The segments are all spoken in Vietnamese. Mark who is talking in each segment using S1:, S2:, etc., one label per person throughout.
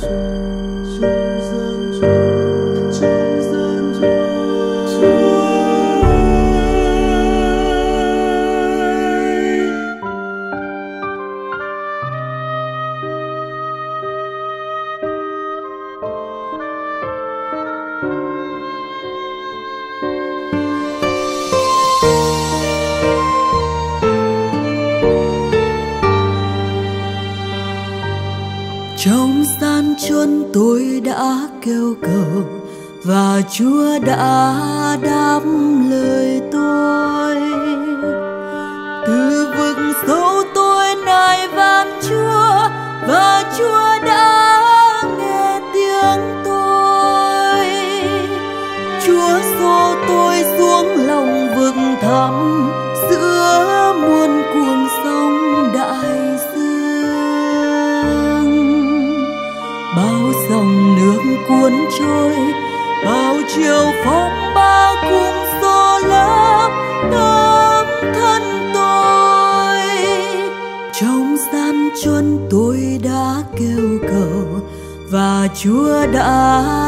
S1: chúa đã chúa đã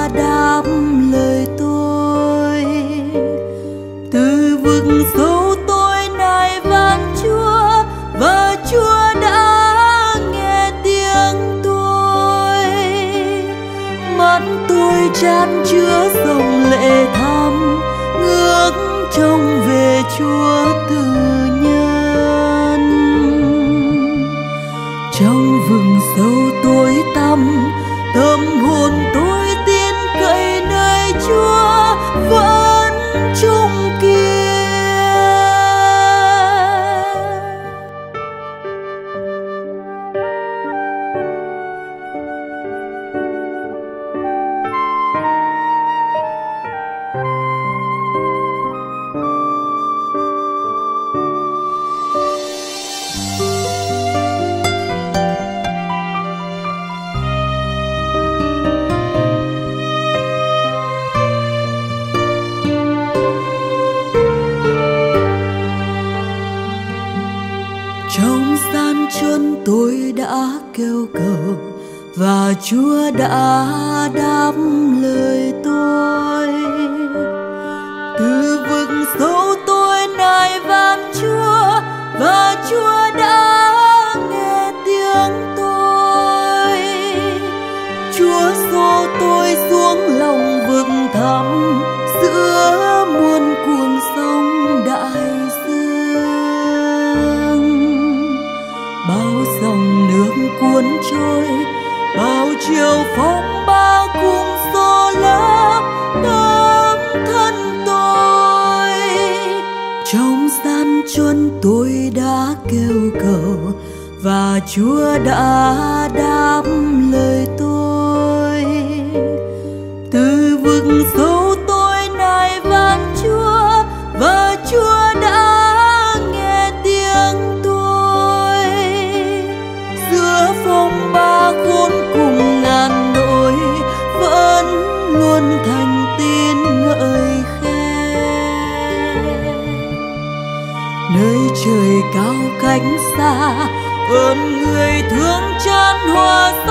S1: thương chan hoa.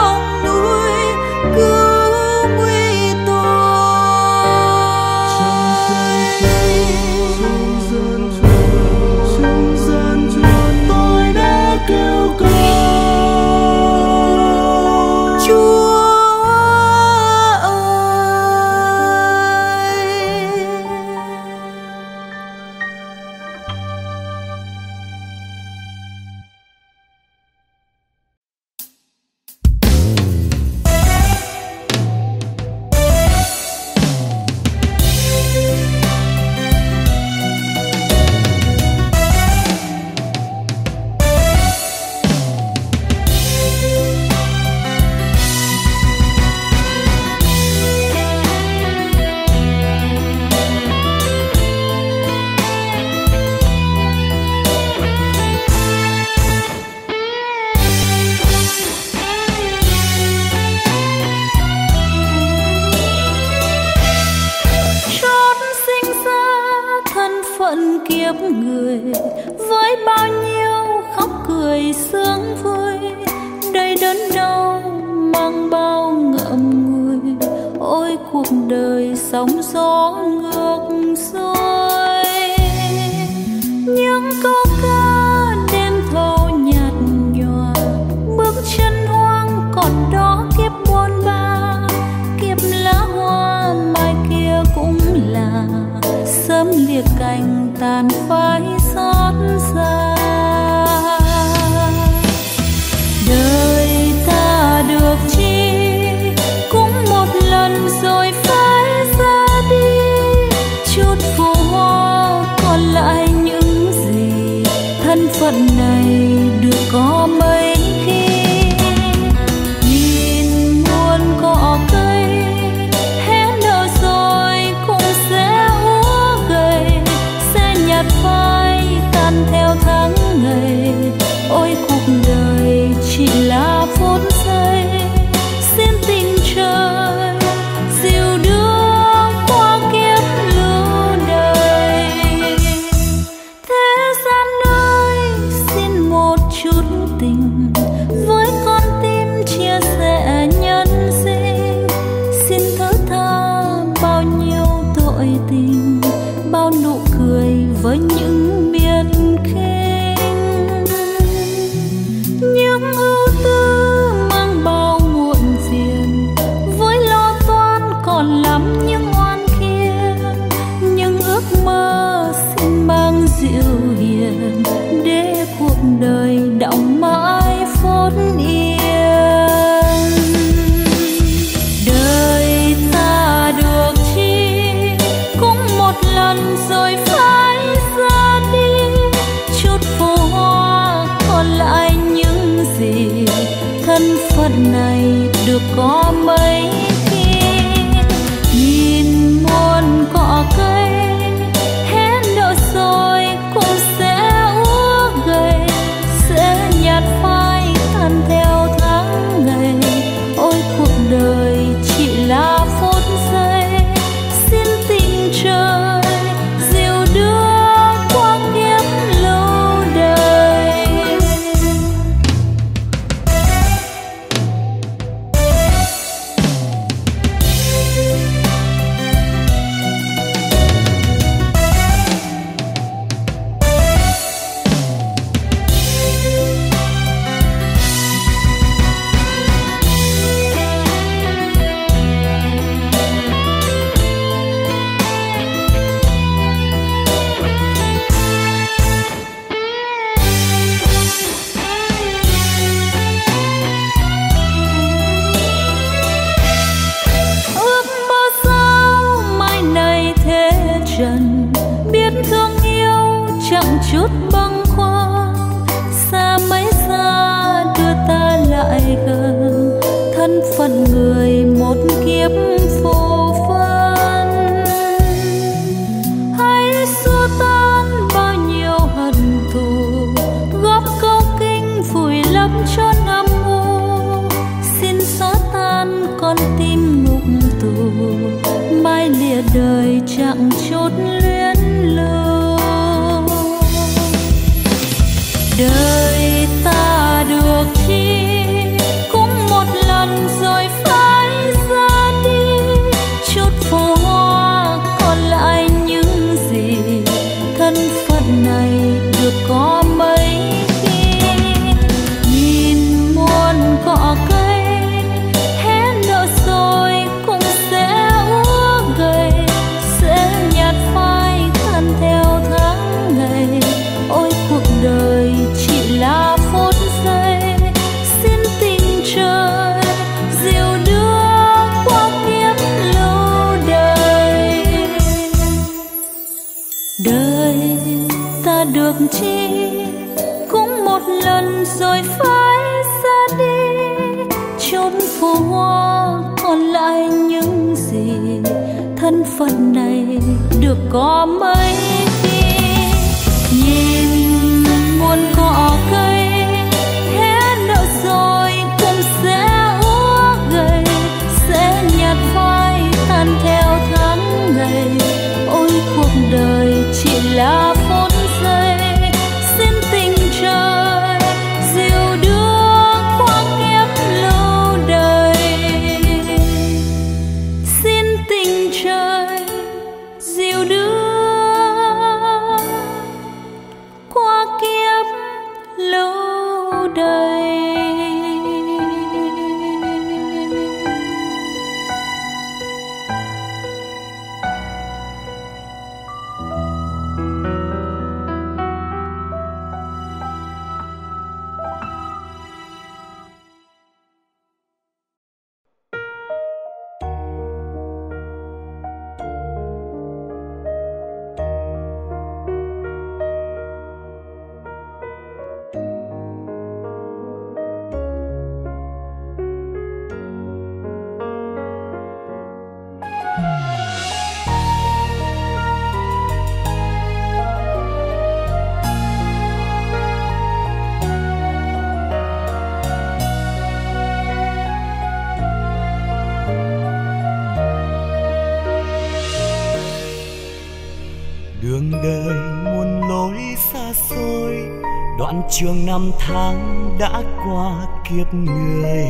S2: Trường năm tháng đã qua kiếp người.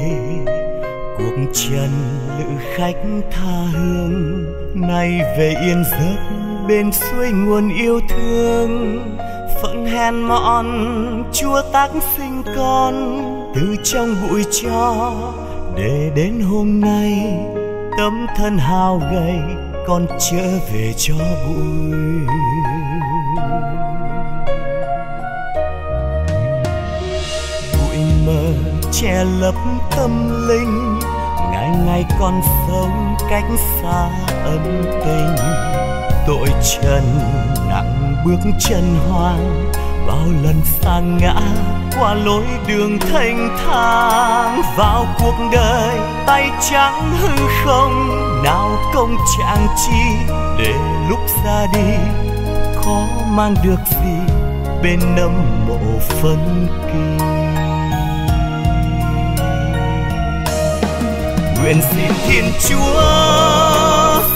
S2: Cuộc trần lữ khách tha hương, nay về yên giấc, bên suối nguồn yêu thương. Phận hèn mọn, chúa tác sinh con, từ trong bụi cho, để đến hôm nay tấm thân hao gầy, con trở về cho bụi. Che lấp tâm linh, ngày ngày con sống cách xa ân tình. Tội trần nặng bước chân hoang, bao lần xa ngã qua lối đường thanh thang. Vào cuộc đời tay trắng hư không, nào công trạng chi để lúc ra đi. Khó mang được gì bên nấm mộ phân kỳ. Nguyện xin thiên chúa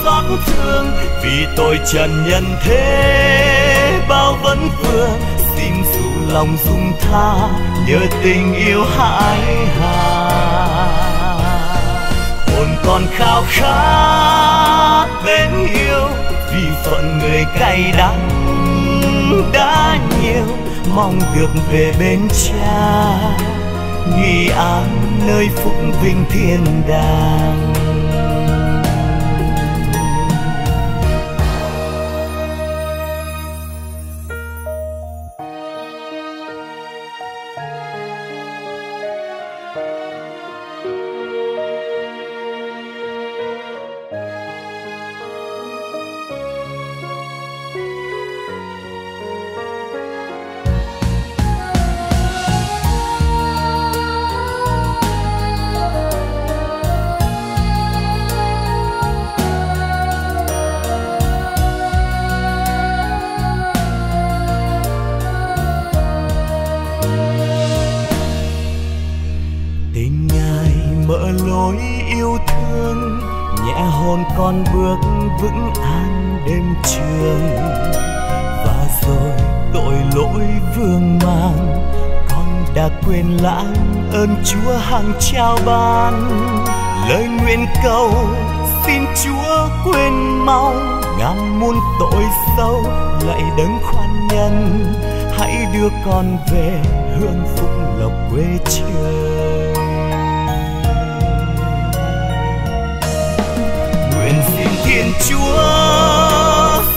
S2: xót thương. Vì tôi trần nhân thế, bao vẫn vương xin dù lòng dung tha nhờ tình yêu hãi hà. Hồn còn khao khát bên yêu, vì phận người cay đắng đã nhiều. Mong được về bên cha, nghi an nơi phúc vinh thiên đàng. Con về hương phúc lộc quê trời nguyện xin thiên chúa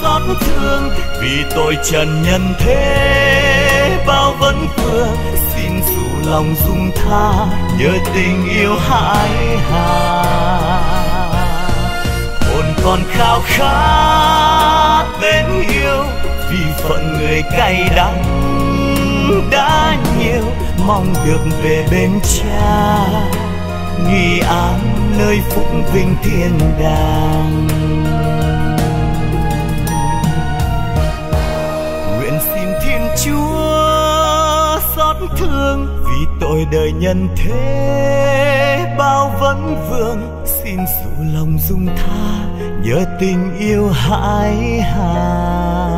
S2: xót thương vì tôi trần nhân thế bao vấn vương xin dù lòng dung tha nhớ tình yêu hãi hà. Hồn còn khao khát bên yêu vì phận người cay đắng đã nhiều, mong được về bên cha. Nghi án nơi phụng vinh thiên đàng. Nguyện xin thiên chúa xót thương vì tội đời nhân thế. Bao vấn vương, xin dù lòng dung tha, nhớ tình yêu hãi hà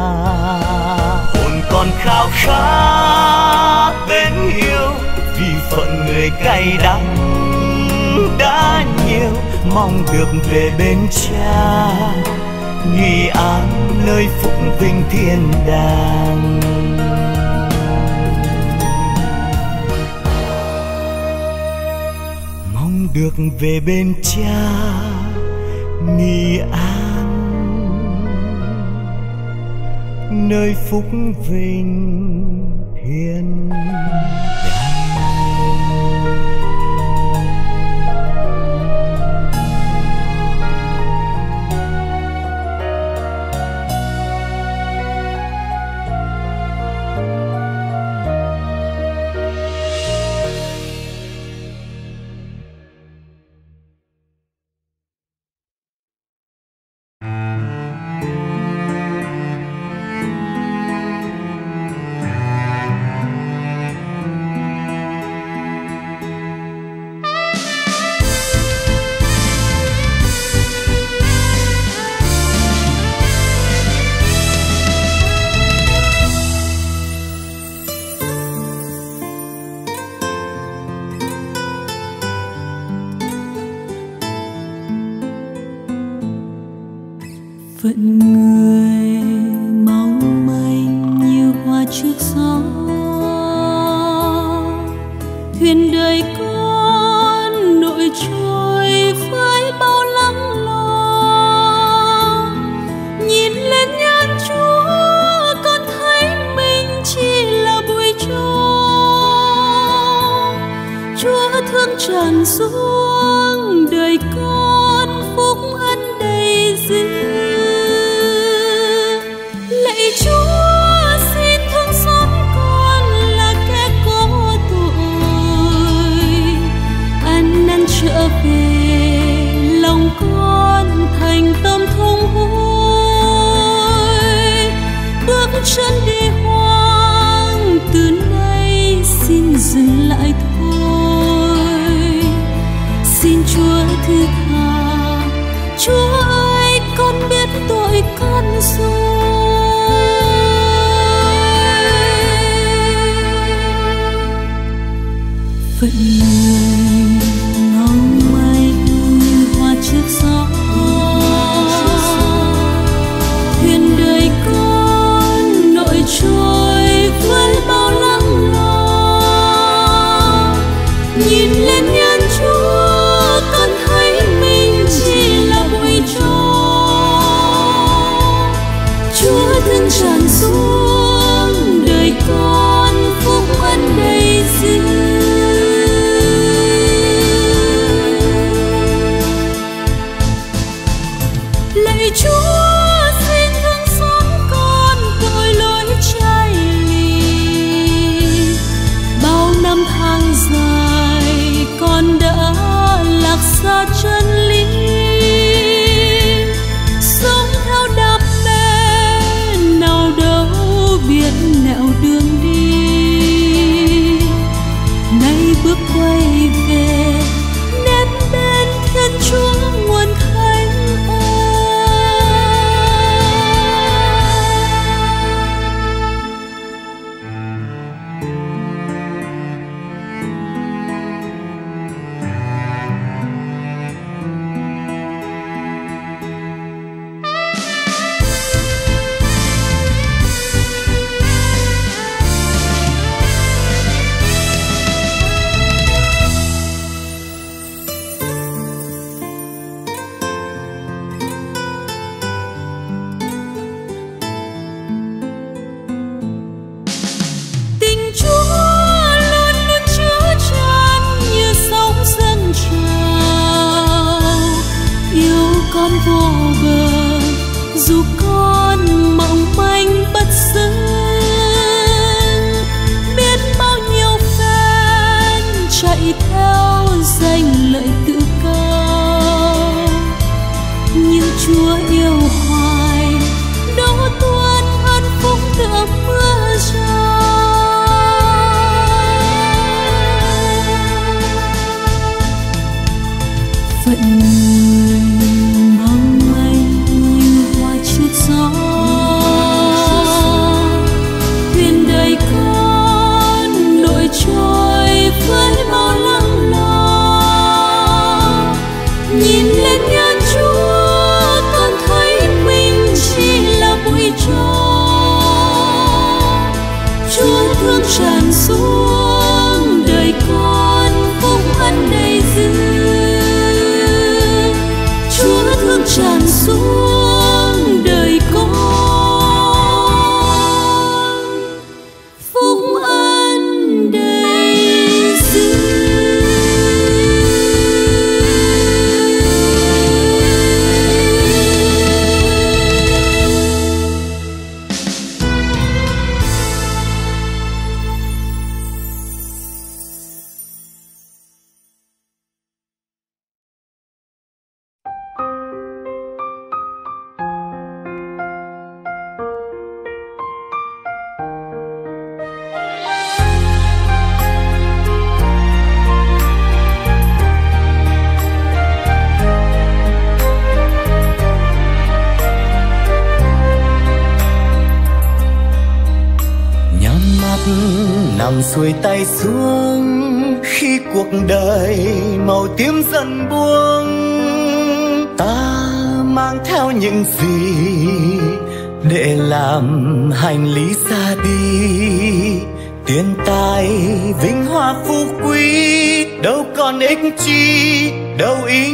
S2: còn khao khát bên yêu vì phận người cay đắng đã nhiều, mong được về bên cha. Nghi an nơi phúc vinh thiên đàng.
S1: Mong được về bên cha. Nghi an nơi phúc vinh hiền.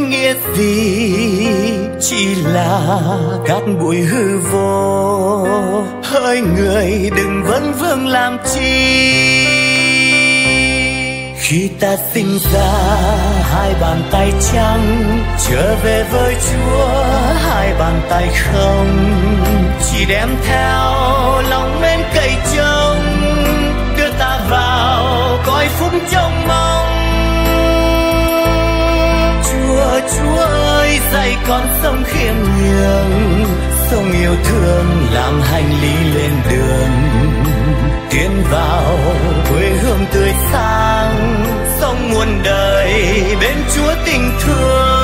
S2: Nghĩa gì? Chỉ là cát bụi hư vô. Hỡi người đừng vấn vương làm chi. Khi ta sinh ra, hai bàn tay trắng trở về với chúa, hai bàn tay không chỉ đem theo lòng mến cậy trông. Đưa ta vào cõi phúc trông mong chúa ơi, dạy con sống khiêm nhường, sống yêu thương, làm hành lý lên đường. Tiến vào quê hương tươi sáng, sống muôn đời bên chúa tình thương.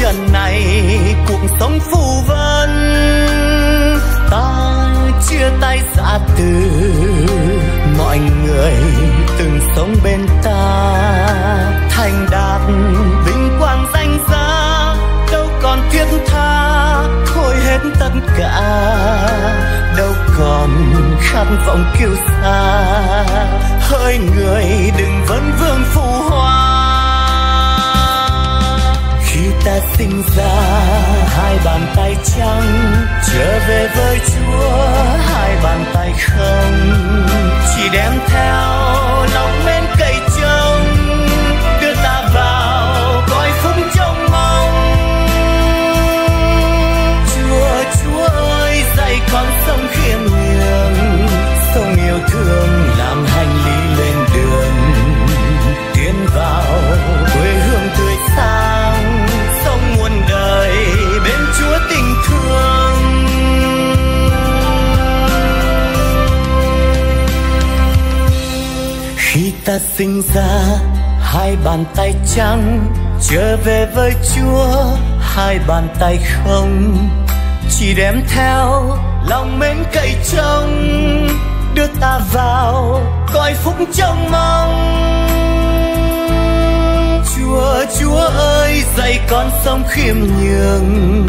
S2: Trần này cuộc sống phù vân. Ta chia tay xa từ mọi người từng sống bên ta. Thành đạt, vinh quang danh giá, đâu còn thiết tha, thôi hết tất cả. Đâu còn khát vọng kiêu xa hỡi người đừng vấn vương phù ta sinh ra. Hai bàn tay trắng trở về với chúa, hai bàn tay không chỉ đem theo lòng men cậy trông. Đưa ta vào cõi phúc trông mong. Chúa chúa ơi, dạy con sống khiêm nhường, sống yêu thương ta sinh ra, hai bàn tay trắng, trở về với chúa, hai bàn tay không, chỉ đem theo lòng mến cậy trông, đưa ta vào coi phúc trông mong. Chúa chúa ơi, dạy con sống khiêm nhường,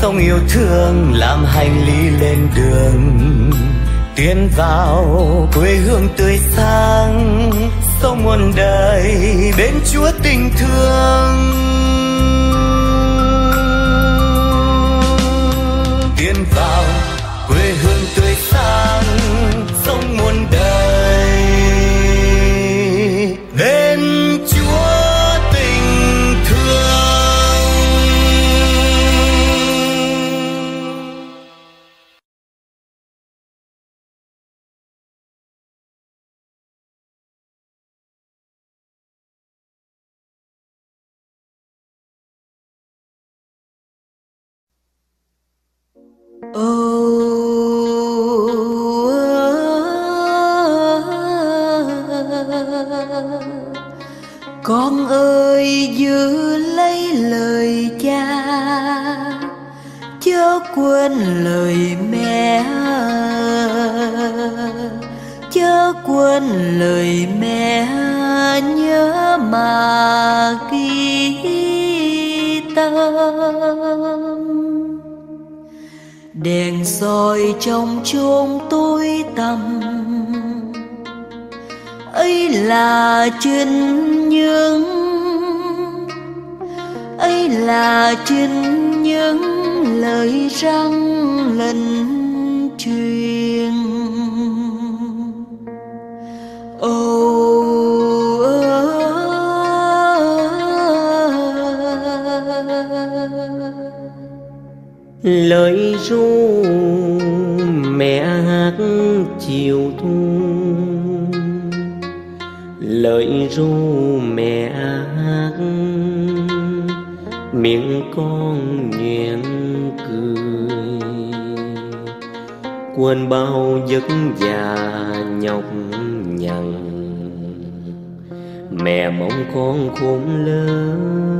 S2: sống yêu thương, làm hành lý lên đường tiến vào quê hương tươi sáng sống muôn đời bên chúa tình thương. Tiến vào quê hương tươi sáng sống muôn đời
S1: con quên bao giấc già nhọc nhằn. Mẹ mong con khôn lớn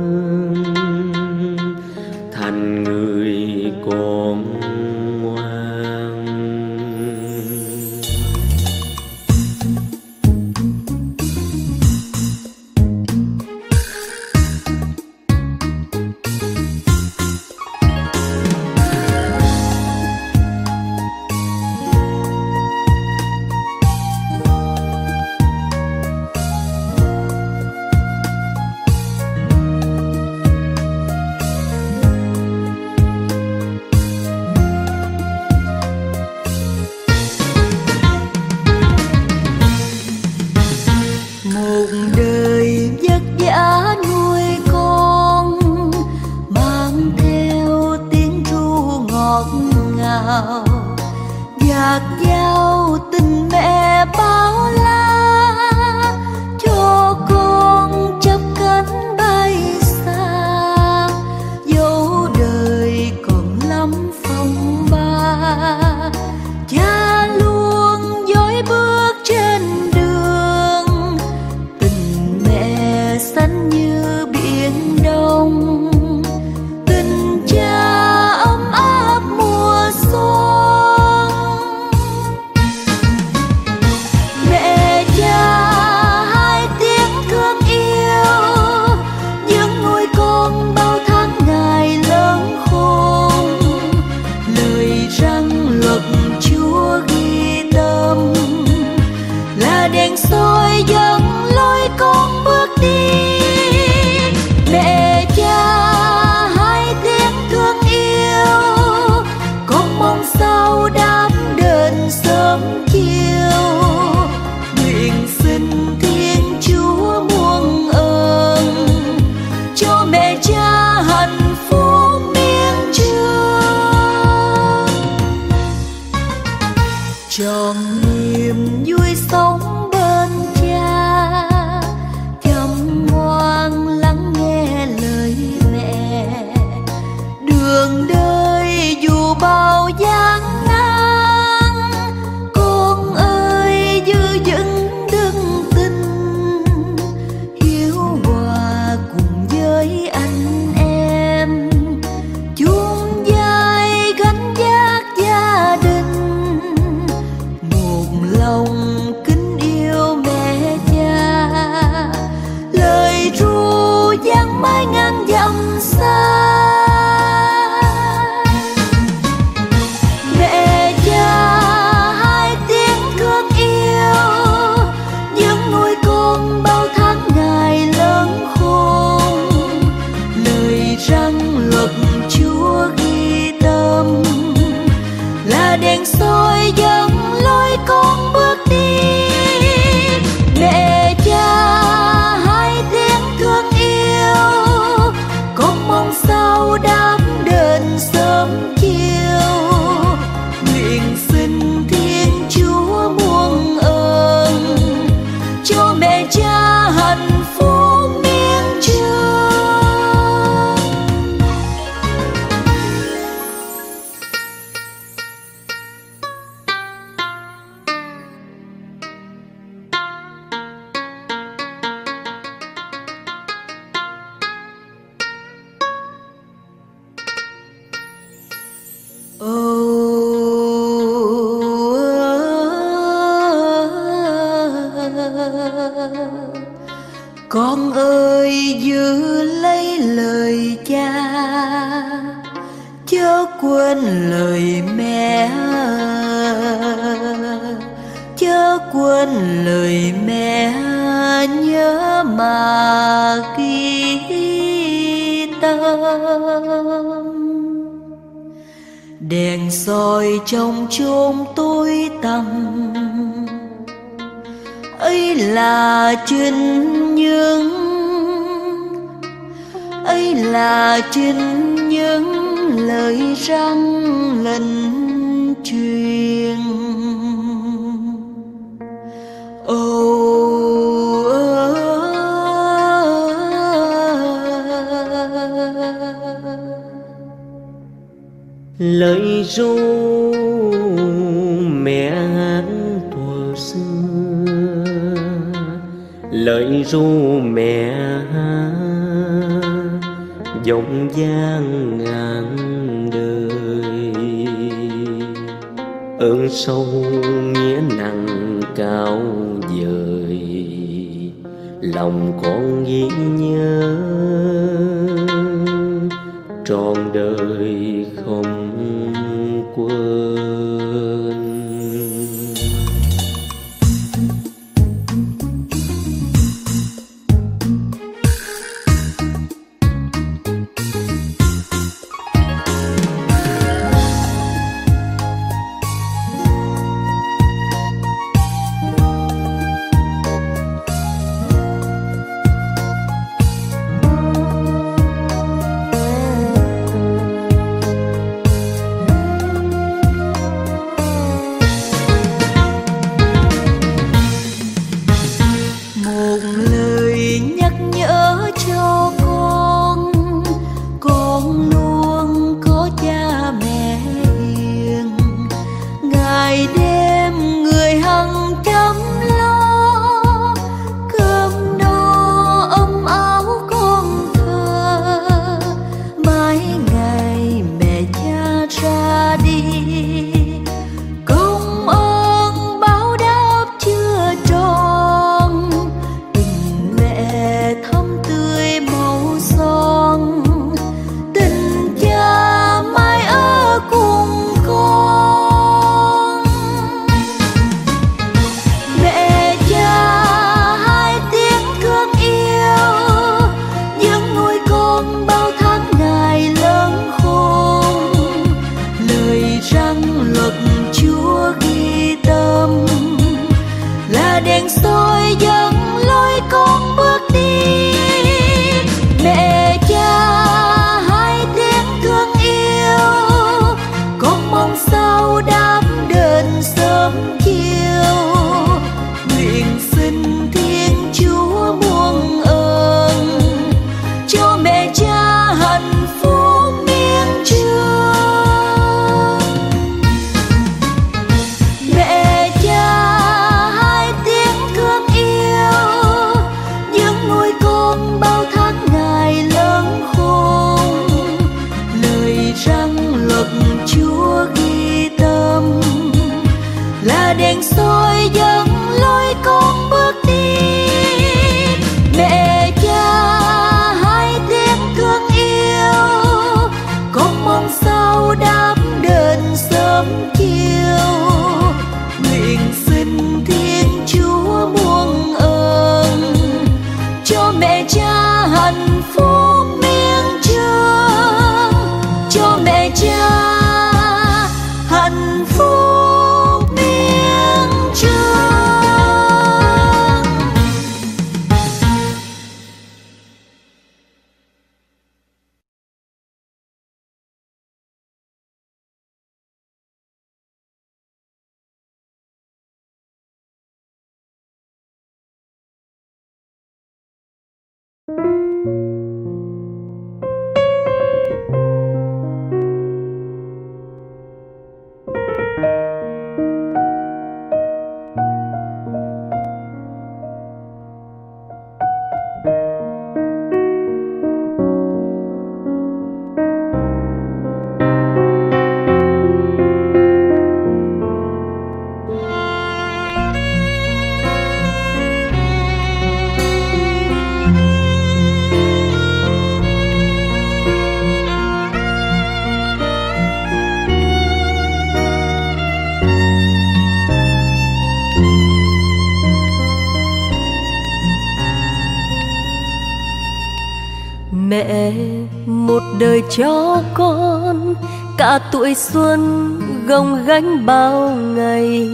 S1: xuân gồng gánh bao ngày.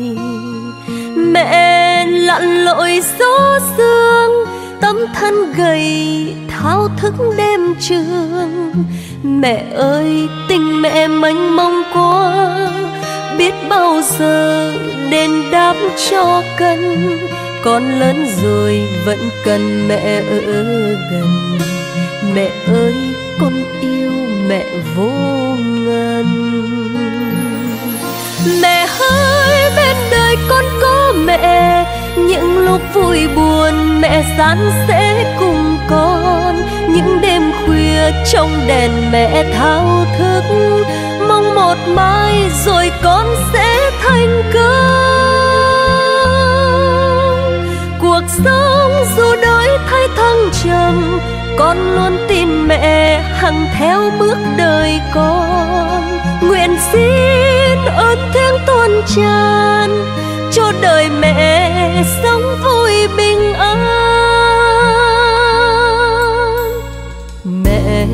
S1: Mẹ lặn lội gió sương tấm thân gầy thao thức đêm trường. Mẹ ơi, tình mẹ mênh mông quá, biết bao giờ đền đáp cho cân con lớn rồi vẫn cần mẹ ở gần. Mẹ ơi, con yêu mẹ vô ngần mẹ ơi, bên đời con có mẹ. Những lúc vui buồn, mẹ san sẻ cùng con. Những đêm khuya trong đèn mẹ thao thức. Mong một mai rồi con sẽ thành công. Cuộc sống dù đổi thay thăng trầm, con luôn tin mẹ hằng theo bước đời con. Nguyện xin ơn thiêng tuôn tràn, cho đời mẹ sống vui bình an. Mẹ,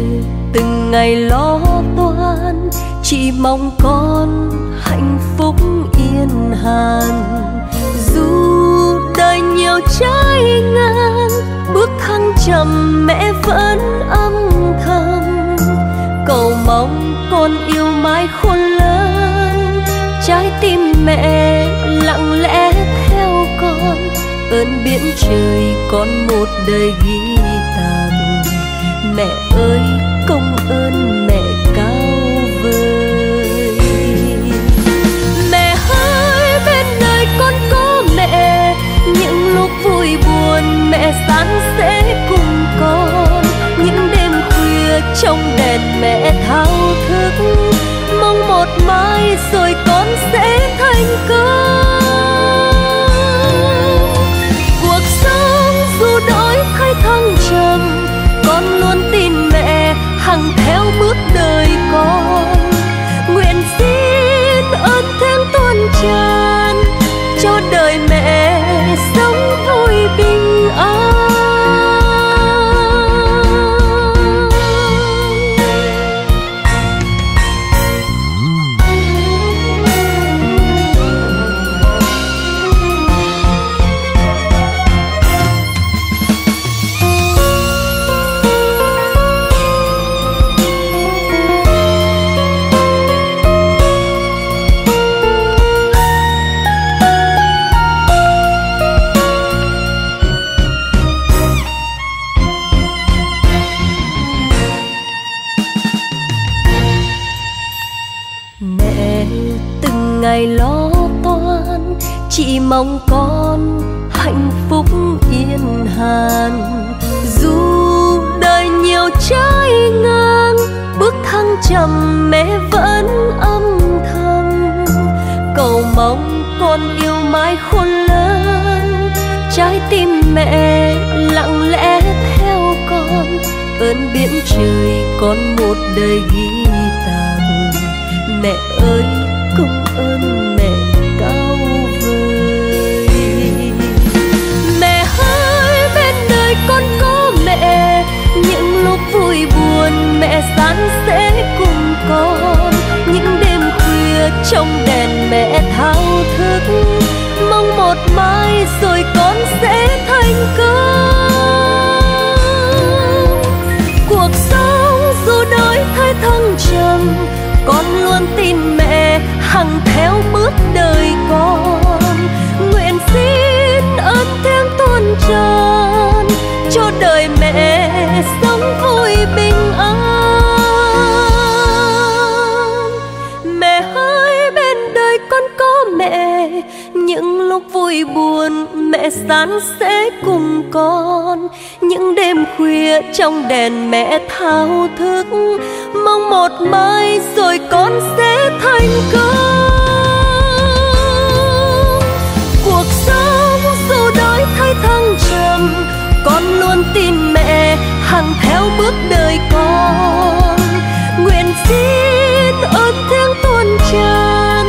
S1: từng ngày lo toan, chỉ mong con hạnh phúc yên hàn. Dù đời nhiều trái ngang, bước thăng trầm mẹ vẫn âm thầm. Cầu mong con yêu mãi khôn lớn trái tim mẹ lặng lẽ theo con. Ơn biển trời con một đời ghi tàn mẹ ơi, công ơn mẹ cao vời. Mẹ ơi, bên đời con có mẹ, những lúc vui buồn mẹ san sẻ cùng con. Những đêm khuya trong đèn mẹ thao thức, mong một mai rồi con sẽ thành công. Cuộc sống dù đổi thay thăng trầm, con luôn tin mẹ hằng theo bước đời con. Nguyện xin ơn thêm tuôn tràn, cho đời mẹ sống thôi bình an. Trầm mẹ vẫn âm thầm. Cầu mong con yêu mãi khôn lớn, trái tim mẹ lặng lẽ theo con. Ơn biển trời con một đời ghi tặng mẹ ơi, công ơn mẹ cao vời. Mẹ ơi, bên đời con có mẹ. Những lúc vui buồn mẹ sẵn sàng mẹ hằng theo bước đời con. Nguyện xin ơn thiêng tuôn tràn, cho đời mẹ sống vui bình an. Mẹ ơi bên đời con có mẹ, những lúc vui buồn mẹ san sẽ cùng con. Những đêm khuya trong đèn mẹ thao thức một mai rồi con sẽ thành công. Cuộc sống dù đổi thay thăng trầm, con luôn tin mẹ hằng theo bước đời con. Nguyện xin ơn thiêng tuôn tràn,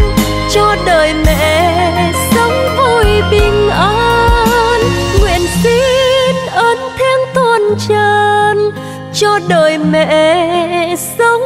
S1: cho đời mẹ sống vui bình an. Nguyện xin ơn thiêng tuôn tràn, cho đời mẹ sống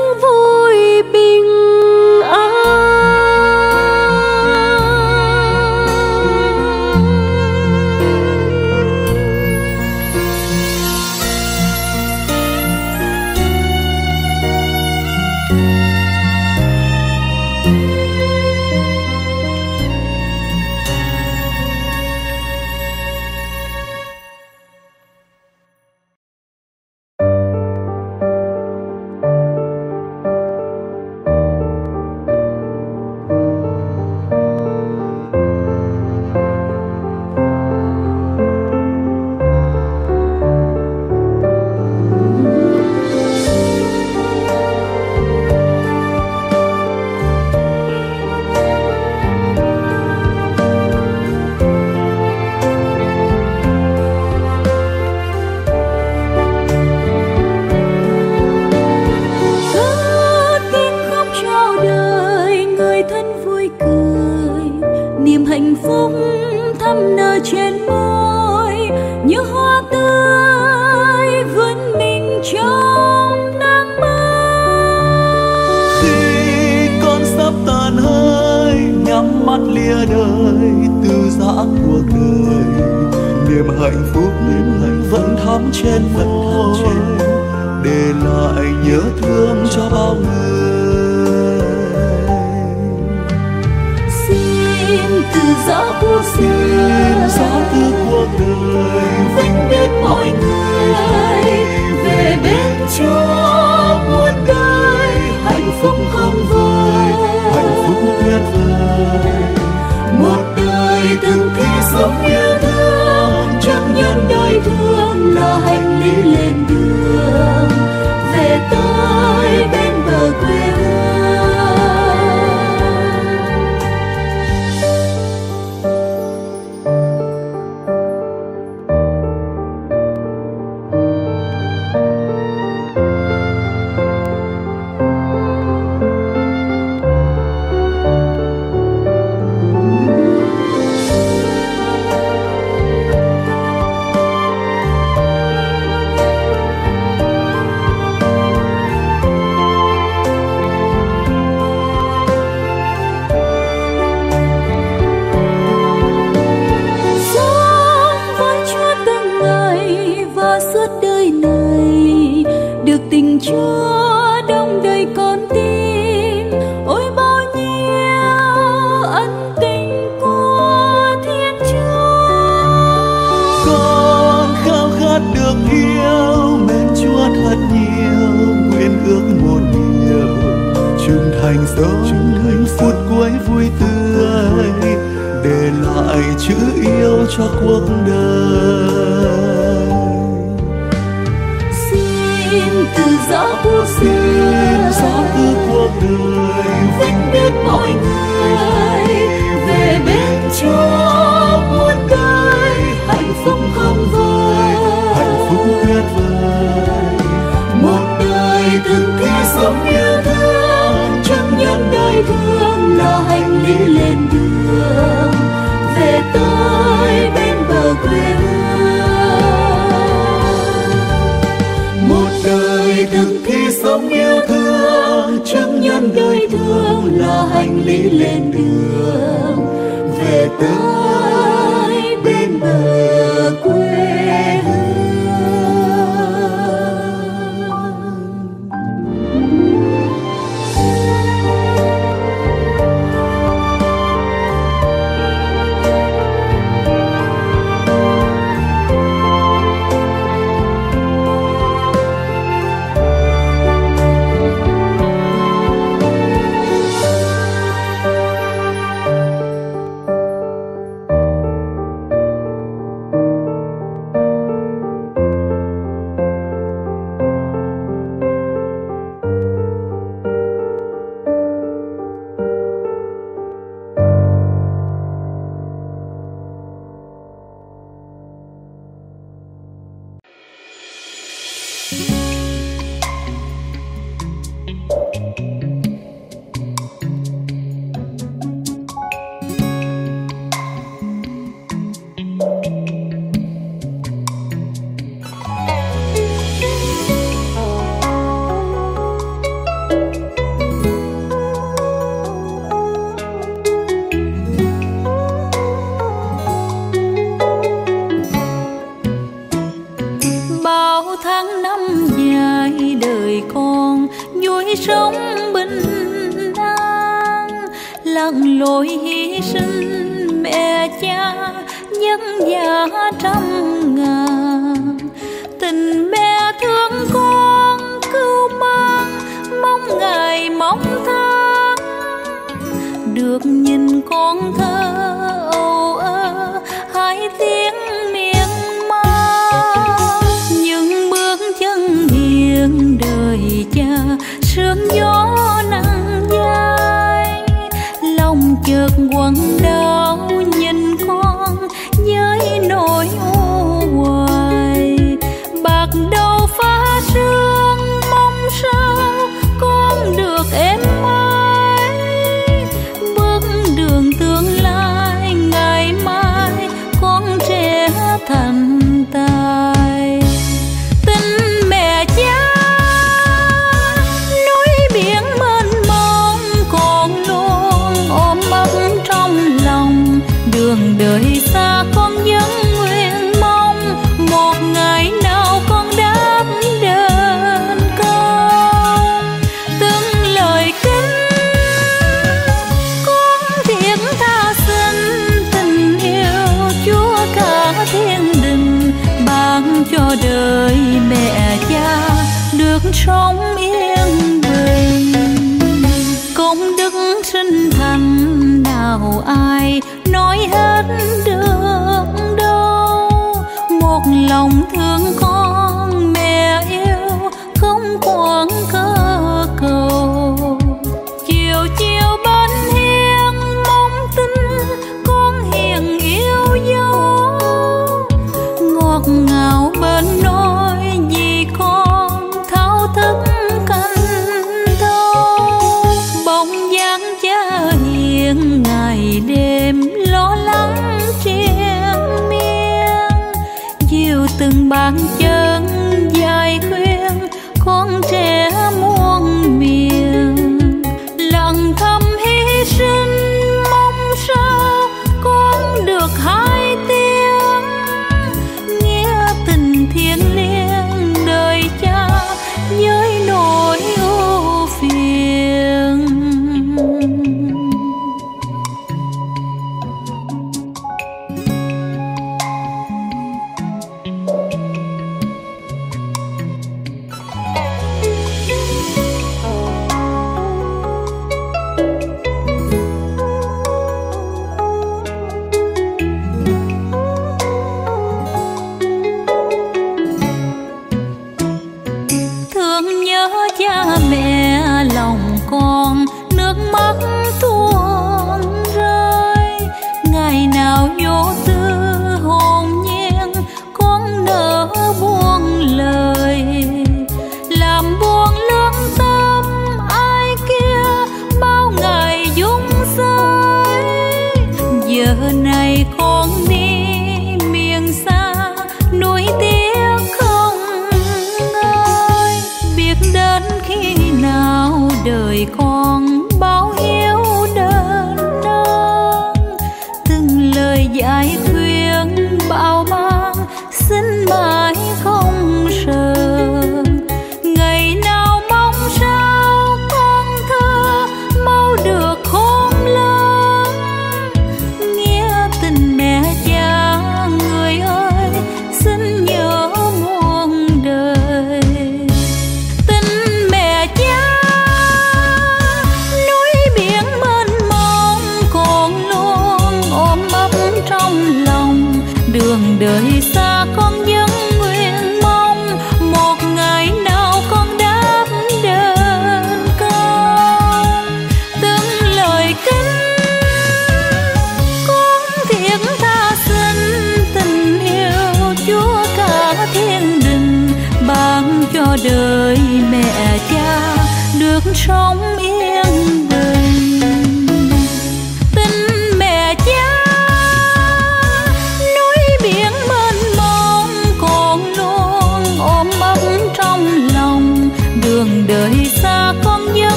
S1: sống yên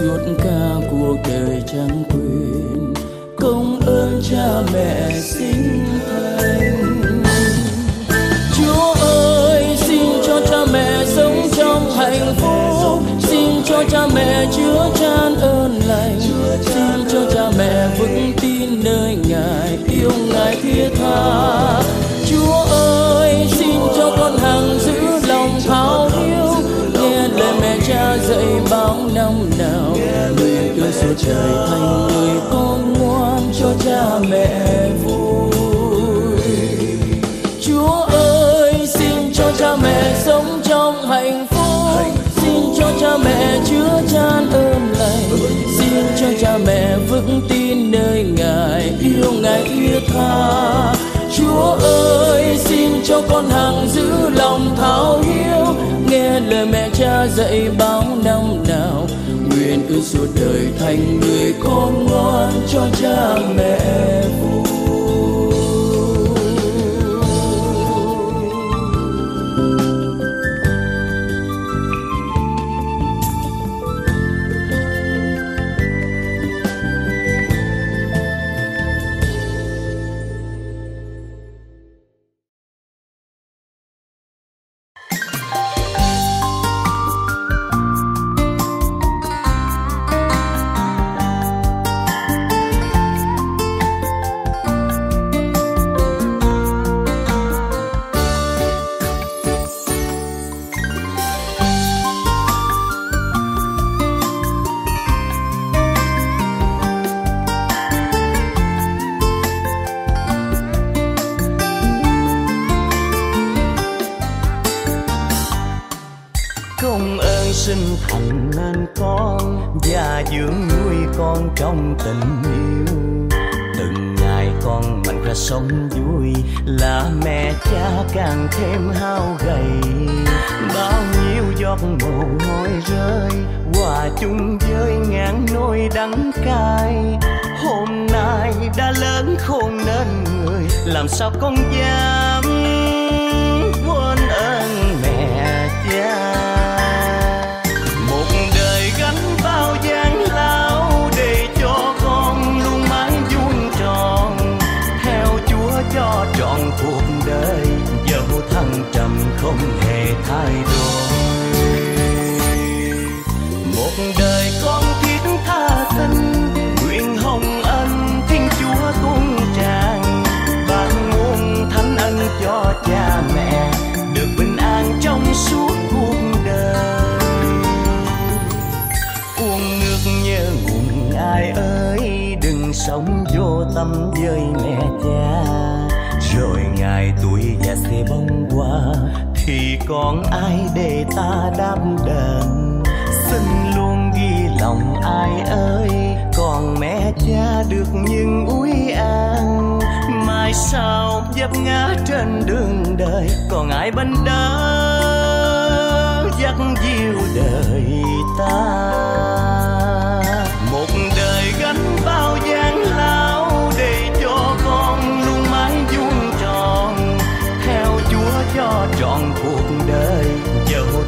S2: suốt cả cuộc đời chẳng quên. Công ơn cha mẹ sinh thành. Chúa ơi, xin cho cha mẹ sống trong hạnh phúc. Xin cho cha mẹ chứa chan ơn lành. Xin cho cha mẹ vững tin nơi ngài, yêu ngài thiết tha. Chúa ơi, xin cho con hàng giữ cha dạy bao năm nào. Người tôi sẽ trở thành người con ngoan cho cha mẹ vui. Chúa ơi, xin cho cha mẹ sống trong hạnh phúc. Xin cho cha mẹ chứa chan ơn lành. Xin cho cha mẹ vững tin nơi ngài, yêu ngài yêu tha chúa ơi, xin cho con hàng giữ lòng thao hiếu. Nghe lời mẹ cha dạy bao năm nào, nguyện ước suốt đời thành người con ngoan cho cha mẹ vui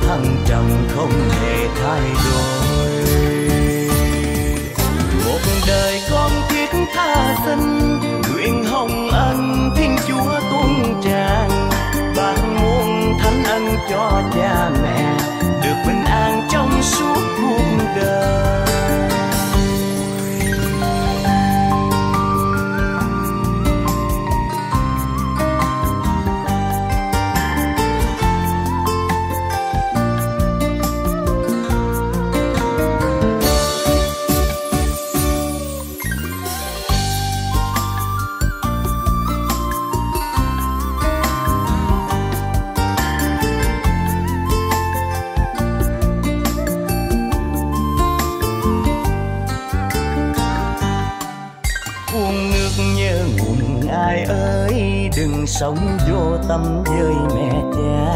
S3: thăng trầm không hề thay đổi. Sống vô tâm với mẹ cha.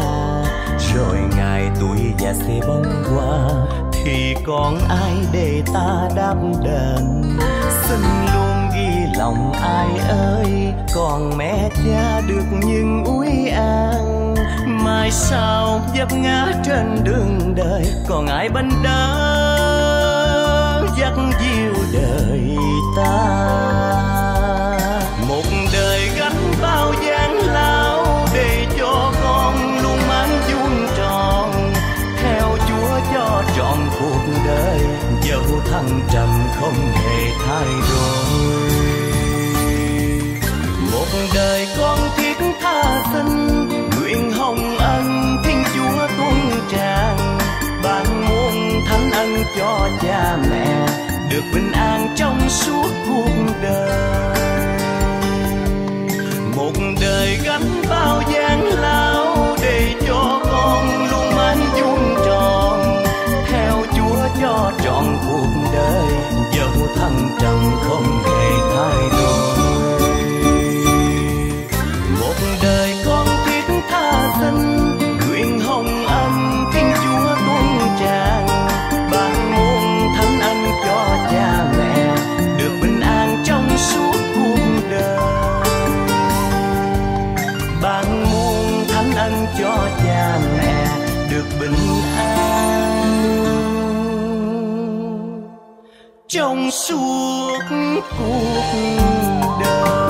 S3: Rồi ngày tuổi già sẽ
S2: bóng qua thì còn ai để ta đáp đền? Xin luôn ghi lòng ai ơi, còn mẹ cha được những uý an. Mai sau vấp ngã trên đường đời, còn ai bên đó dắt diêu đời ta? Đời dẫu thăng trầm không hề thay đổi. Một đời con thiết tha sinh nguyện hồng ân thiên chúa tuôn tràn ban muôn thánh ân cho cha mẹ, được bình an trong suốt cuộc đời. Một đời gánh bao gian lao để cho con luôn mạnh cho trọn cuộc đời, dẫu thăng trầm không hề thay đổi. Một đời con thiết tha sinh nguyện hồng ân thiên chúa tuôn tràn ban muôn thánh ân cho cha mẹ, được bình an trong suốt cuộc đời. Ban muôn thánh ân cho cha mẹ, được bình suốt cuộc đời.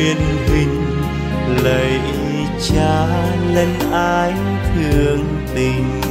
S1: duyên hình
S2: lạy cha
S4: lân ái thương tình.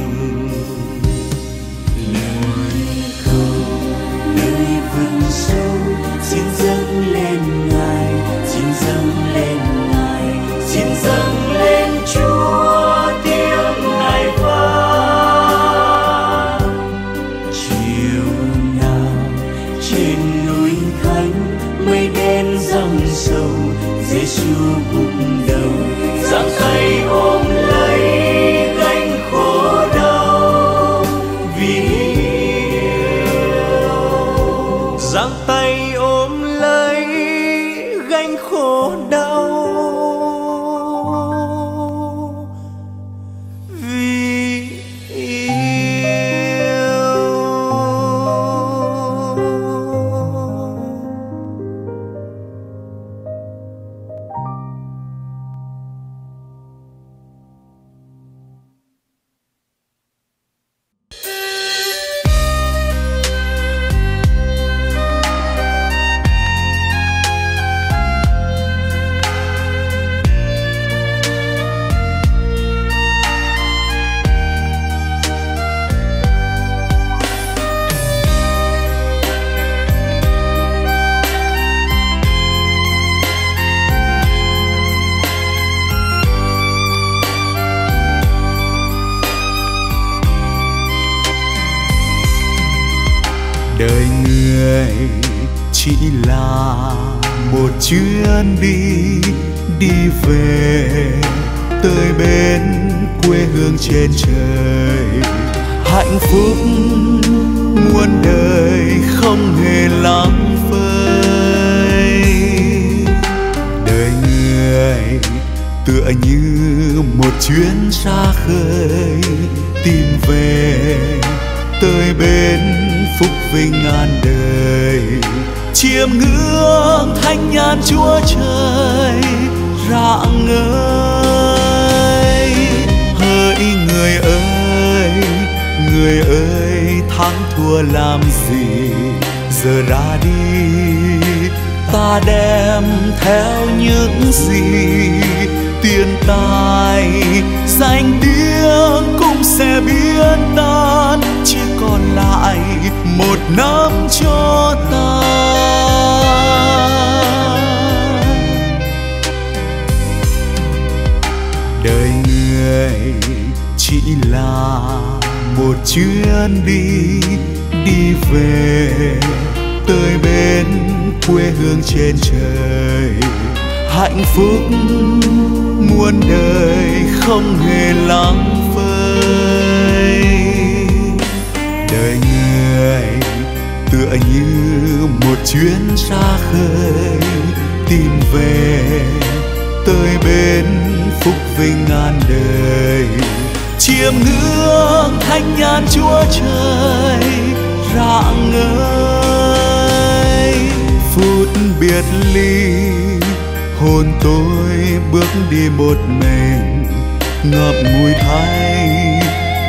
S4: Ngập ngùi thay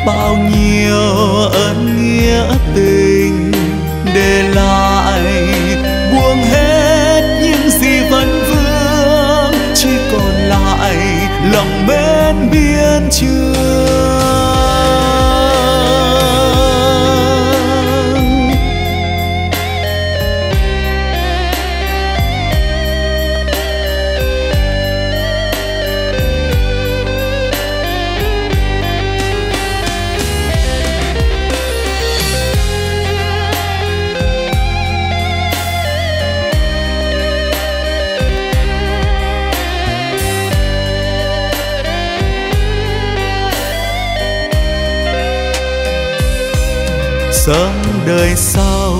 S4: bao nhiêu ân nghĩa tình để lại, buông hết những gì vẫn vương chỉ còn lại lòng bên biên chưa. Sớm đời sau,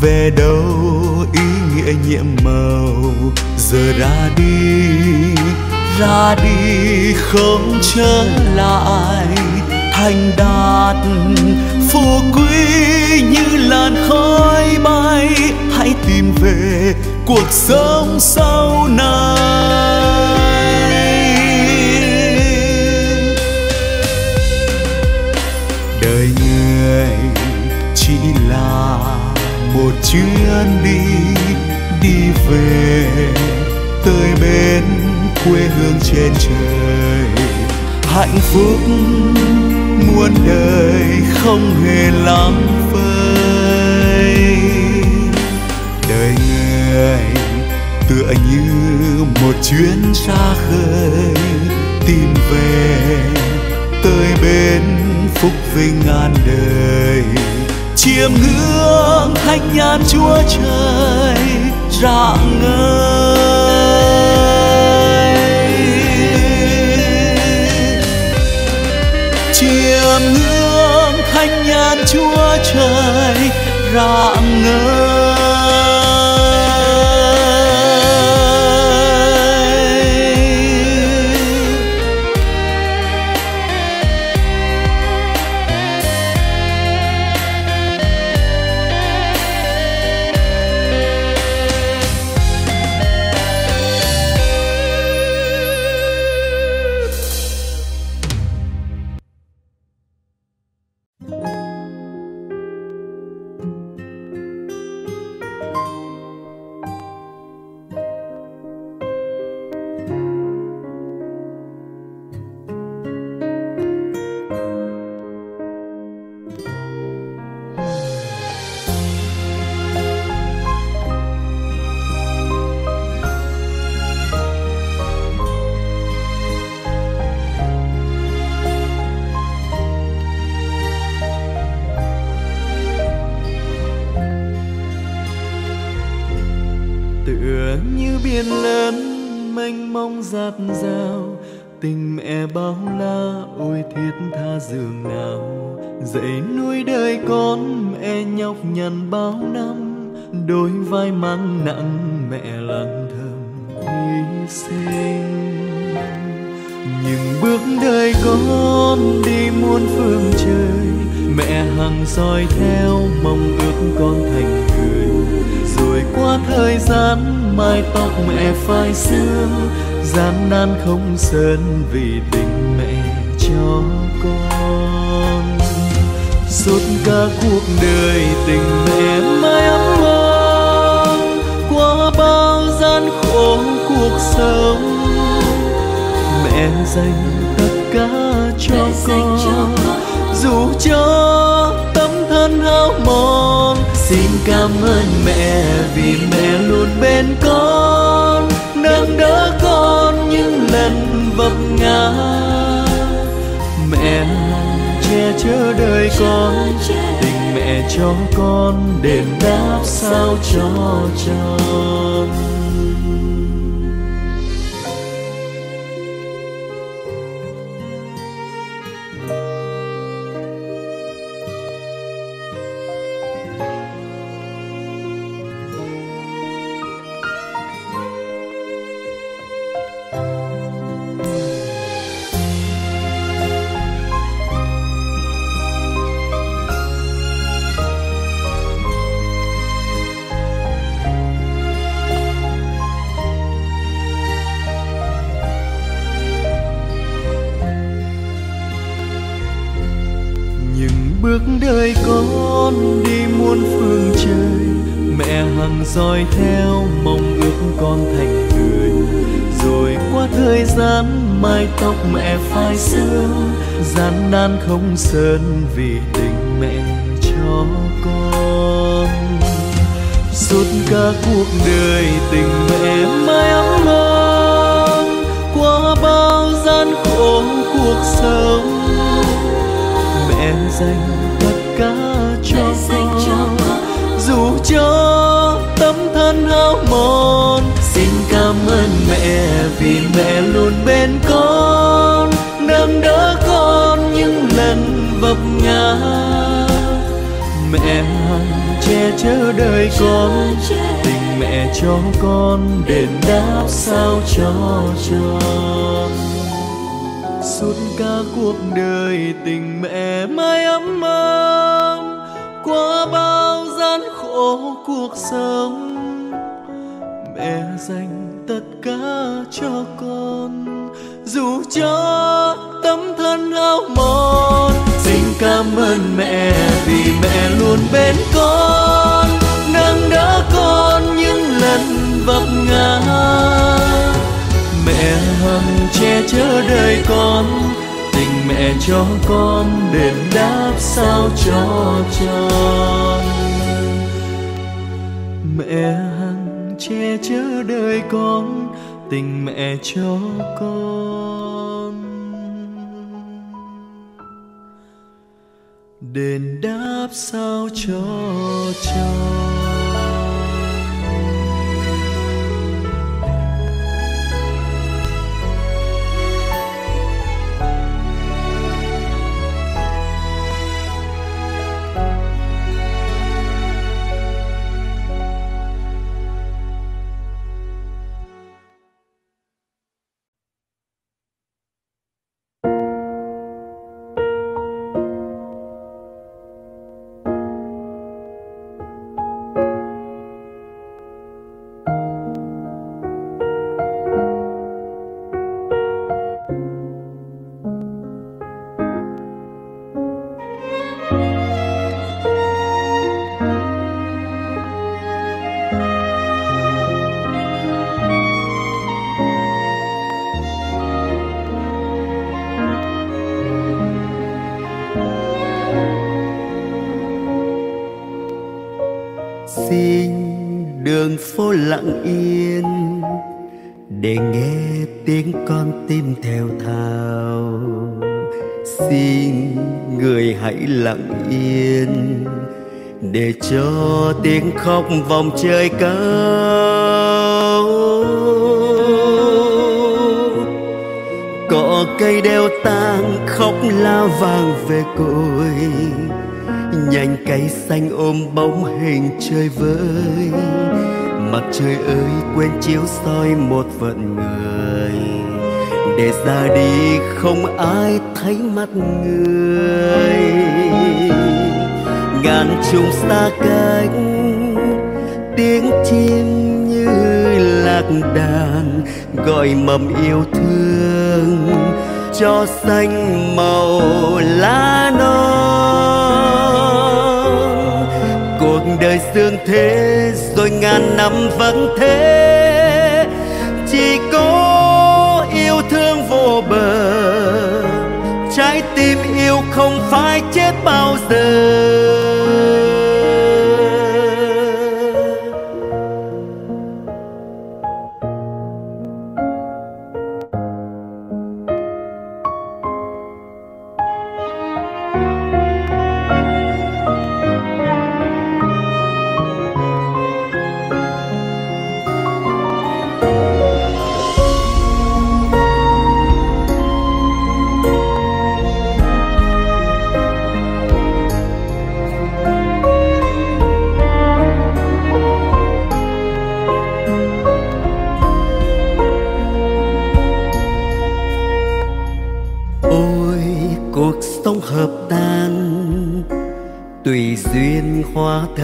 S4: về đâu ý nghĩa nhiệm màu, giờ ra đi ra đi không trở lại, thành đạt phú quý như làn khói bay. Hãy tìm về cuộc sống sau này. Người chỉ là một chuyến đi đi về tới bên quê hương trên trời. Hạnh phúc muôn đời không hề lãng phơi. Đời người tựa như một chuyến xa khơi, tìm về tới bên phúc vinh ngàn đời. Chiêm ngưỡng thanh nhàn chúa trời, rạng ngời. Chiêm ngưỡng thanh nhàn chúa trời, rạng ngời. Soi theo mong ước con thành người rồi qua thời gian mái tóc mẹ phai sương gian nan không sơn vì tình mẹ cho con. Suốt cả cuộc đời tình mẹ mãi ấm ngon qua bao gian khổ cuộc sống mẹ dành tất cả cho con dù cho thân hao mòn xin cảm ơn mẹ vì mẹ luôn bên con, nâng đỡ con những lần vấp ngã. Mẹ che chở đời con, tình mẹ cho con đền đáp sao cho tròn. Sơn vì tình đời con. Tình mẹ cho con đền đáp sao cho tròn suốt cả cuộc đời tình mẹ mãi ấm ấm, qua bao gian khổ cuộc sống. Cho con, đền đáp sao cho tròn mẹ hằng che chở đời con, tình mẹ cho con. Đền đáp sao cho
S1: lặng yên để nghe tiếng con tim theo thào xin người hãy lặng yên để cho tiếng khóc vòng trời cao. Cỏ cây đeo tang khóc la vàng về cội, nhành cây xanh ôm bóng hình chơi vơi mặt trời ơi, quên chiếu soi một phận người. Để ra đi không ai thấy mắt người. Ngàn trùng xa cách, tiếng chim như lạc đàn, gọi mầm yêu thương cho xanh màu lá non đời dương thế, rồi ngàn năm vẫn thế. Chỉ có yêu thương vô bờ, trái tim yêu không phải chết bao giờ.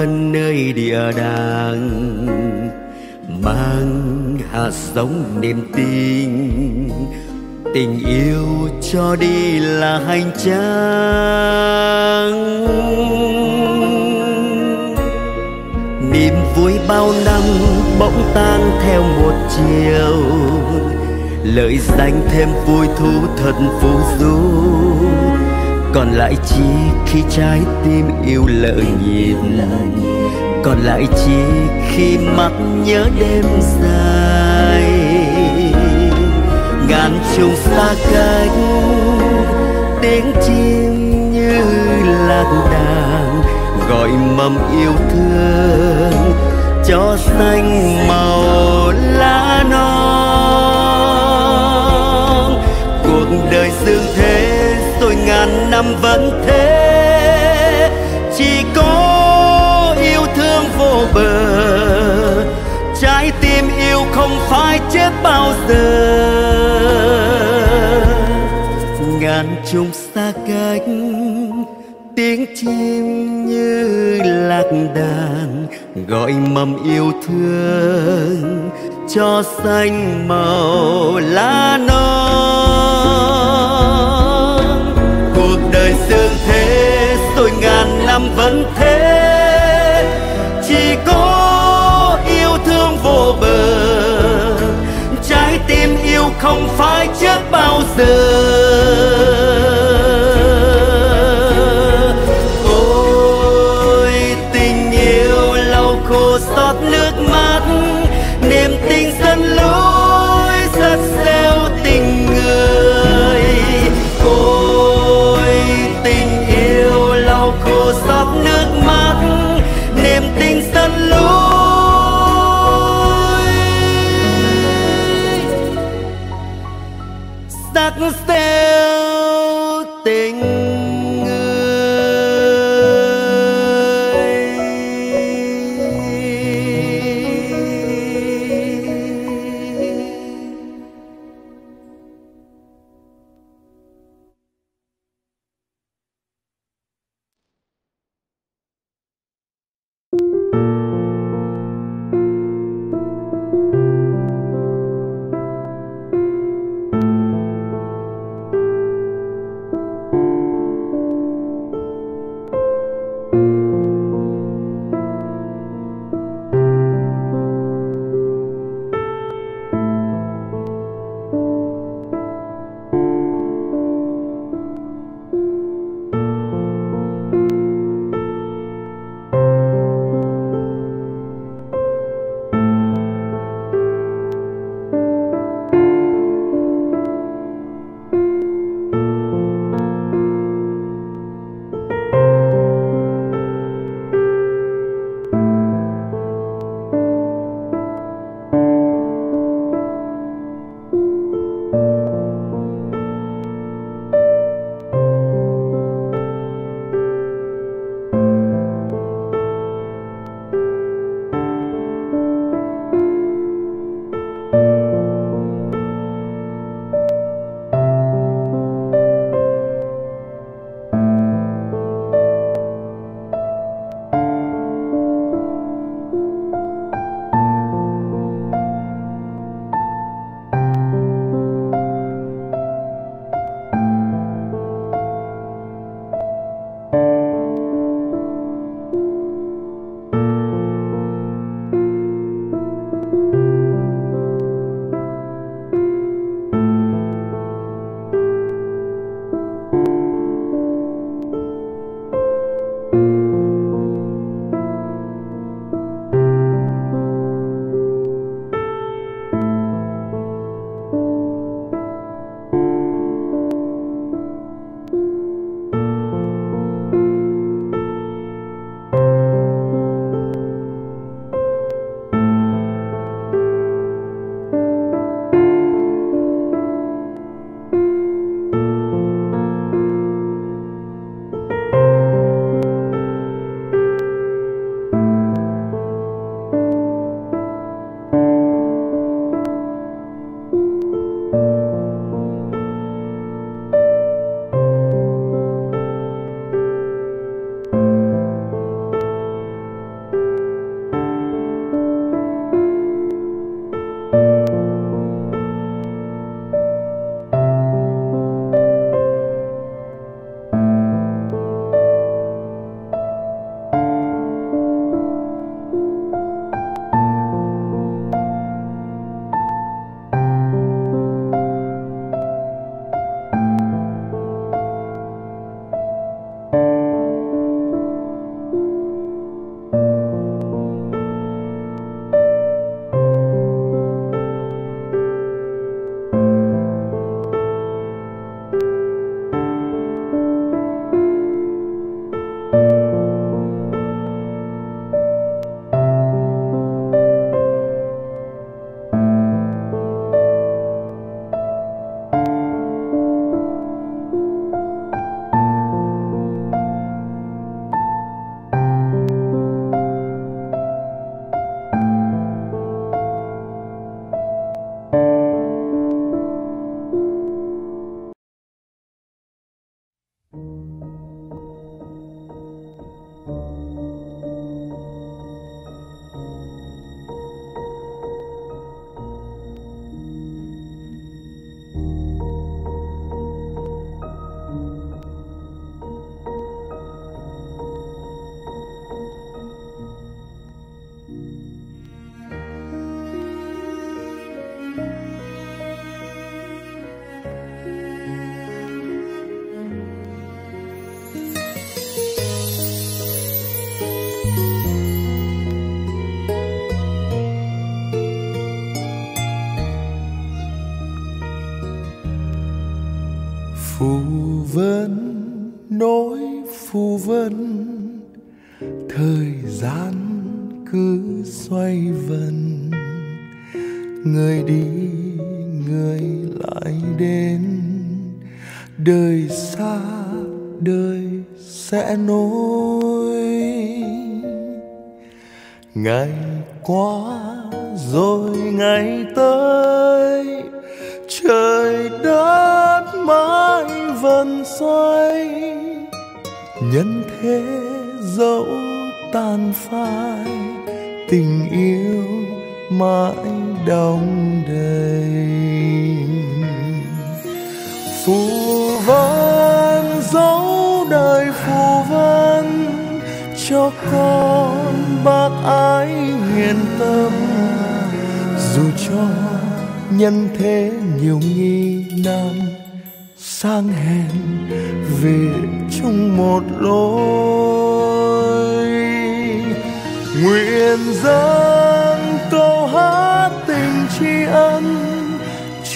S1: Thân nơi địa đàng, mang hạt giống niềm tin. Tình yêu cho đi là hành trang. Niềm vui bao năm bỗng tan theo một chiều. Lợi danh thêm vui thú thật phù du còn lại chi khi trái tim yêu lỡ nhịp. Còn lại chi khi mắt nhớ đêm dài. Ngàn trùng xa cách, tiếng chim như lạc đàn. Gọi mầm yêu thương cho xanh màu lá non. Cuộc đời dương thế ngàn năm vẫn thế. Chỉ có yêu thương vô bờ, trái tim yêu không phải chết bao giờ. Ngàn trùng xa cách, tiếng chim như lạc đàn, gọi mầm yêu thương cho xanh màu lá non. Năm vẫn thế. Chỉ có yêu thương vô bờ, trái tim yêu không phải chết bao giờ.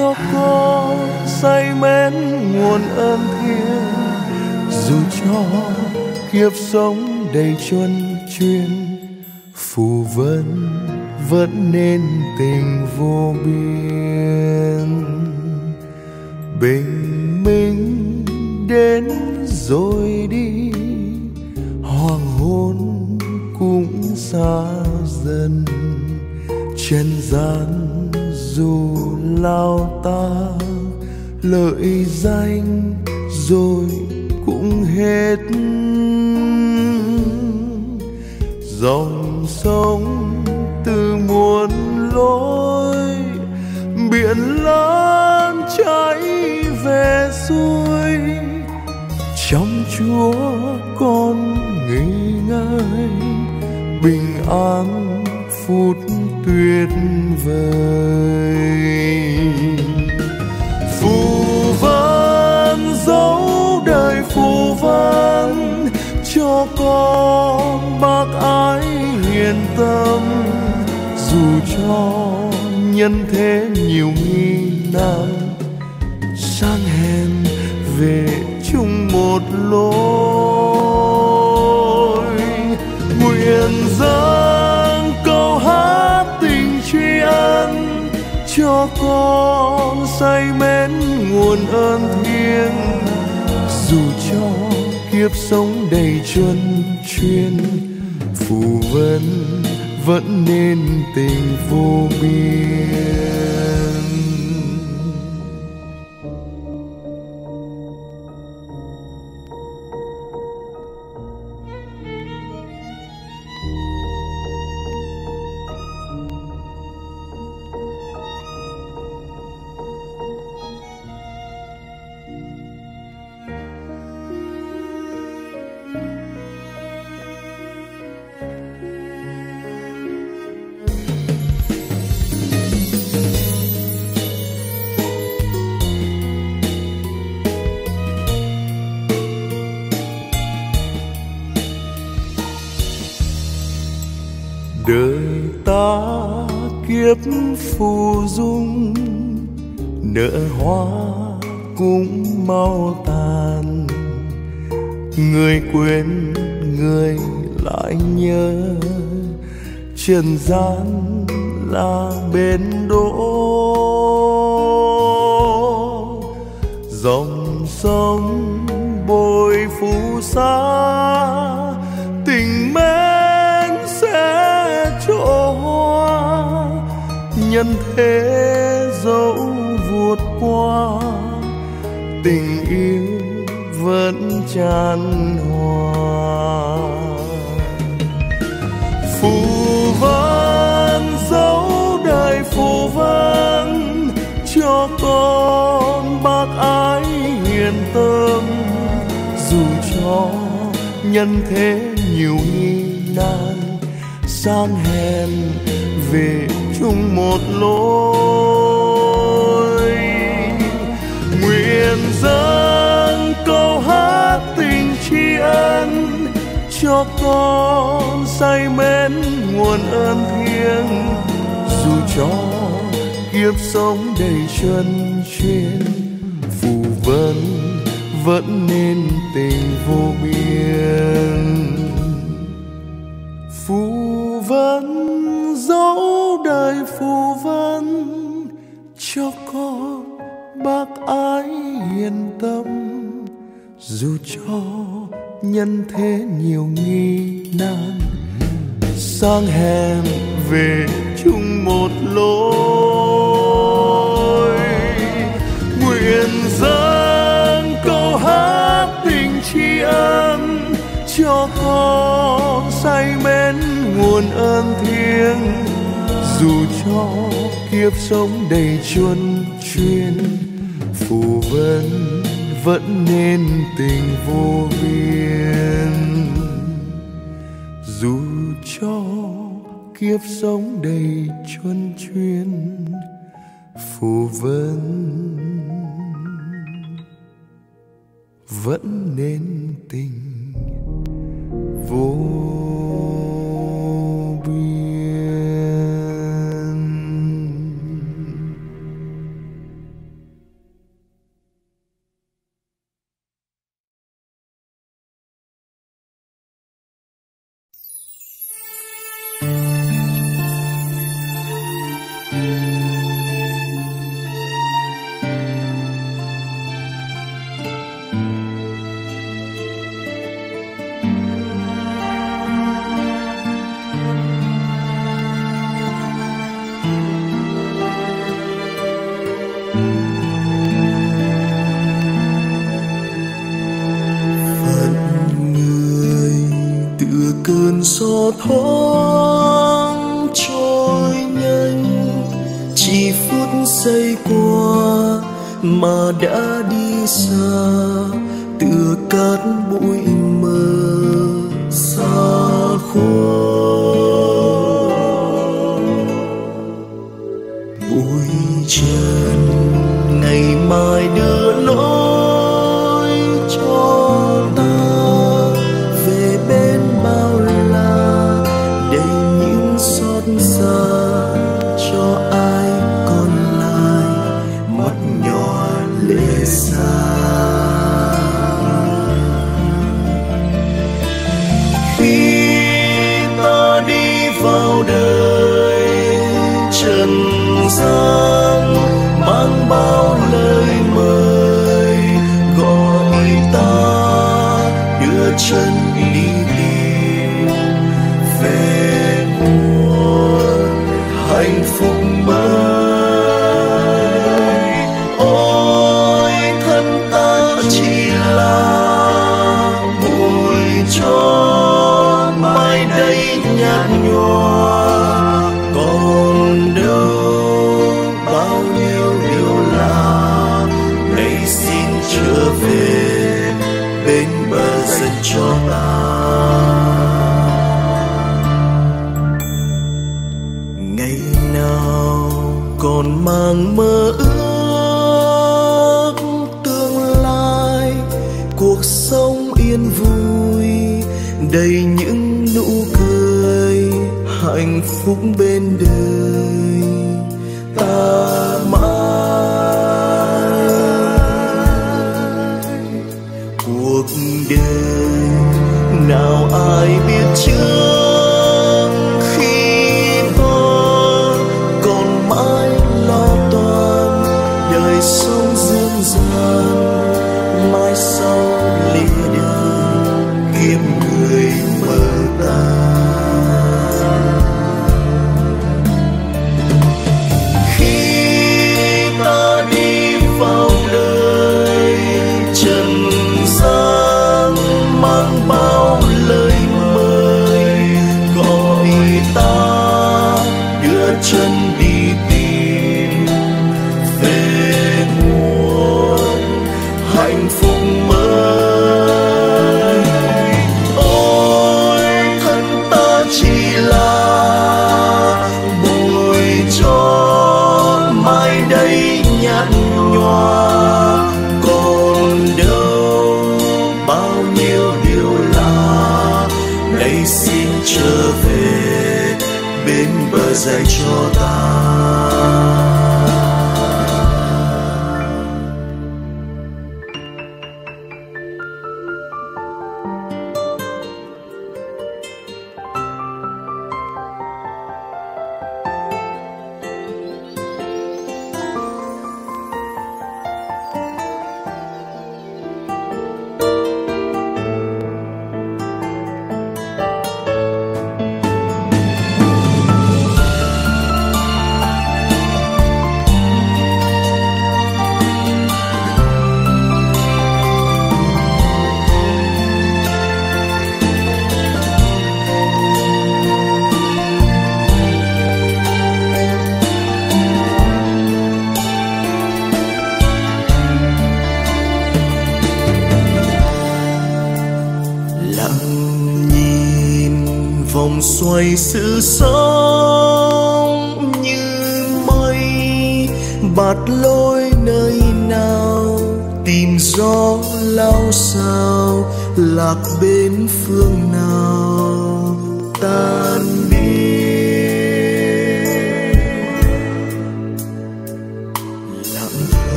S4: Cho con say mến nguồn ơn thiêng. Dù cho kiếp sống đầy chuân chuyên, phù vân vẫn nên tình vô biên. Bình minh đến rồi đi, hoàng hôn cũng xa dần. Chân gian dù lao ta, lợi danh rồi cũng hết. Dòng sông từ muôn lối, biển lớn chảy về xuôi. Trong chúa con nghỉ ngơi, bình an phút tuyệt vời. Phù vang, dấu đời phù vang, cho con bác ái hiền tâm. Dù cho nhân thế nhiều nghi nan sang hèn về chung một lối. Cho con say mến nguồn ơn thiêng. Dù cho kiếp sống đầy chuân chuyên, phù vân vẫn nên tình vô biên. Trần gian nhân thế nhiều nghi nan sang hèn về chung một lối. Nguyện dâng câu hát tình tri ân cho con say mến nguồn ơn thiêng, dù cho kiếp sống đầy chân chuyên vẫn nên tình vô biên. Phù vấn dấu đời phù vấn cho con bác ái yên tâm. Dù cho nhân thế nhiều nghi nan sang hèm về chung một lối. cho con say mến nguồn ơn thiêng. Dù cho kiếp sống đầy chuôn chuyên, phù vân vẫn nên tình vô biên. Dù cho kiếp sống đầy chuân chuyên, phù vân vẫn nên tình Oh. còn mang mơ ước tương lai. Cuộc sống yên vui, đầy những nụ cười hạnh phúc bên đời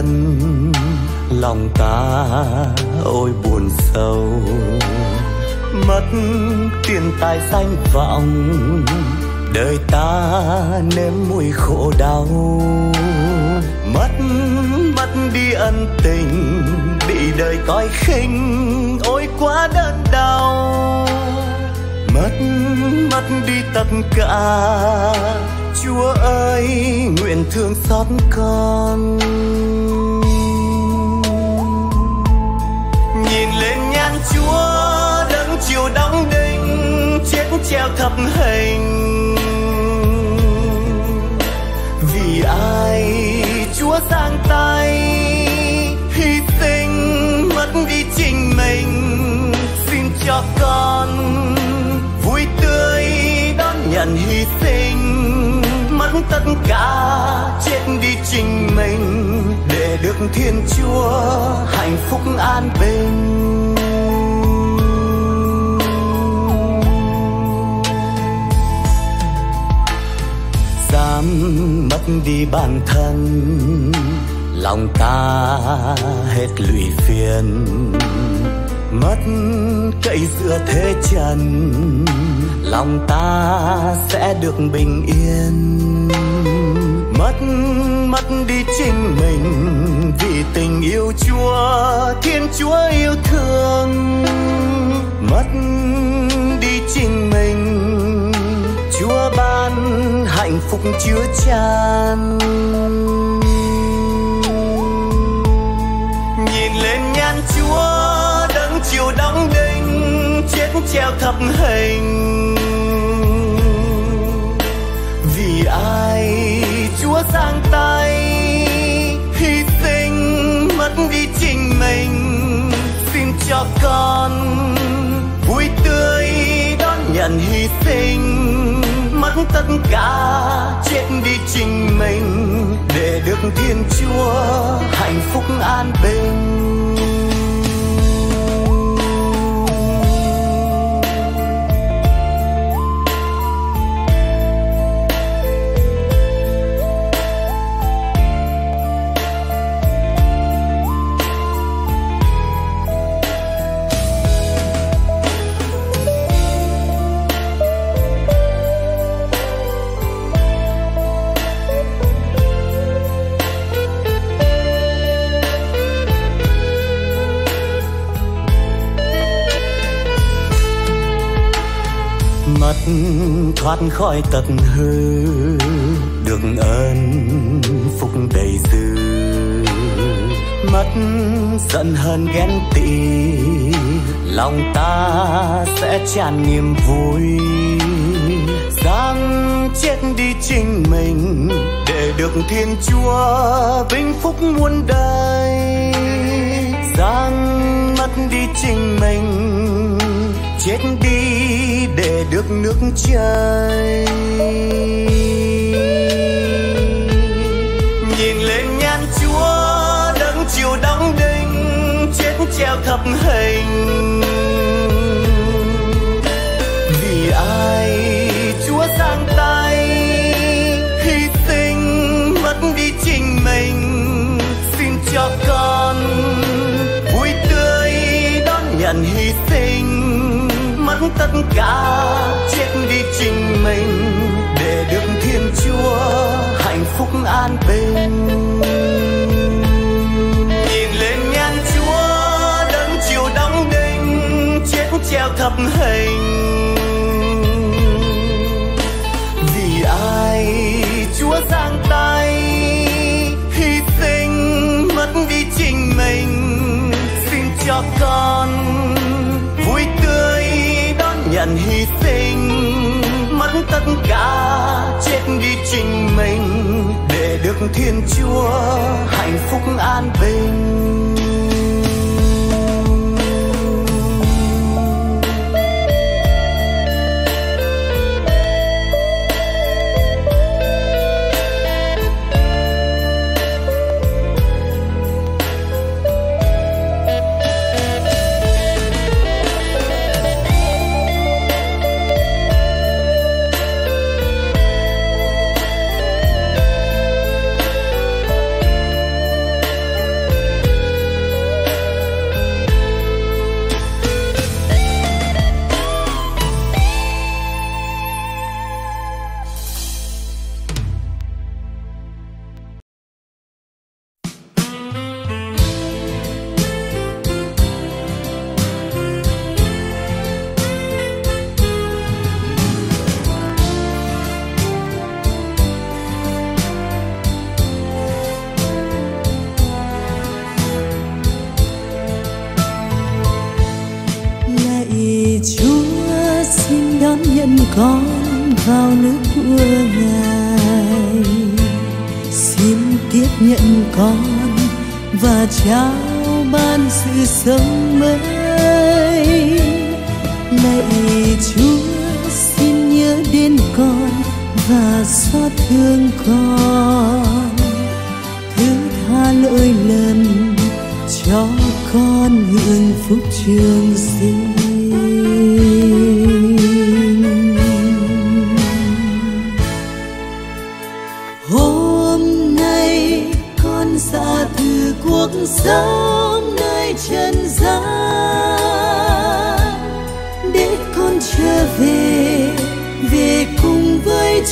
S4: thân, lòng ta ôi buồn sâu mất tiền tài danh vọng, đời ta nếm mùi khổ đau. Mất mất đi ân tình, bị đời coi khinh, ôi quá đớn đau. Mất mất đi tất cả, chúa ơi, nguyện thương xót con. chúa đấng chiều đóng đinh chết treo thập hình. Vì ai chúa sang tay, hy sinh mất đi chính mình. Xin cho con vui tươi đón nhận hy sinh, mất tất cả, chết đi chính mình. Để được thiên chúa hạnh phúc an bình. lắm mất đi bản thân. Lòng ta hết lụy phiền, mất cậy giữa thế trần. Lòng ta sẽ được bình yên, mất mất đi chính mình. Vì tình yêu chúa, thiên chúa yêu thương, mất đi
S2: chính mình. Chúa ban hạnh phúc chứa chan. Nhìn lên nhan chúa đấng chiều đóng đinh chết treo thập hình. Vì ai chúa sang tay, hy sinh mất đi chính mình. Xin cho con vui tươi đón nhận hy sinh tất cả chết đi chính mình để được thiên chúa hạnh phúc an bình. Mất thoát khỏi tật hư, được ơn phúc đầy dư. Mất giận hờn ghen tị, lòng ta sẽ tràn niềm vui. Rằng chết đi chính mình, để được thiên chúa vinh phúc muôn đời. Rằng mất đi chính mình, chết đi để được nước trời nhìn lên nhan chúa đấng chiều đóng đinh chết treo thập hình. Tất cả chết đi chính mình để được thiên chúa hạnh phúc an bình. Nhìn lên nhan chúa, đấng chiều đóng đinh, chết treo thập hình. Vì ai chúa giang tay hy sinh mất đi chính mình? Xin cho con nhận mất tất cả, chết đi chính mình. Để được thiên chúa hạnh phúc an bình.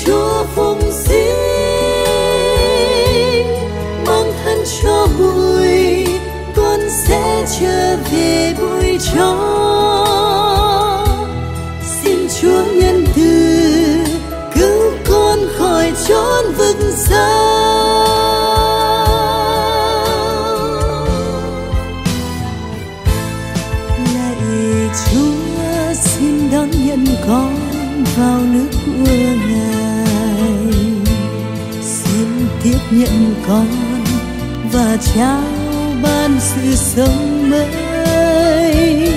S1: Chúa phụng sinh mang thân cho bụi con sẽ trở về bụi trong con và trao ban sự sống mới.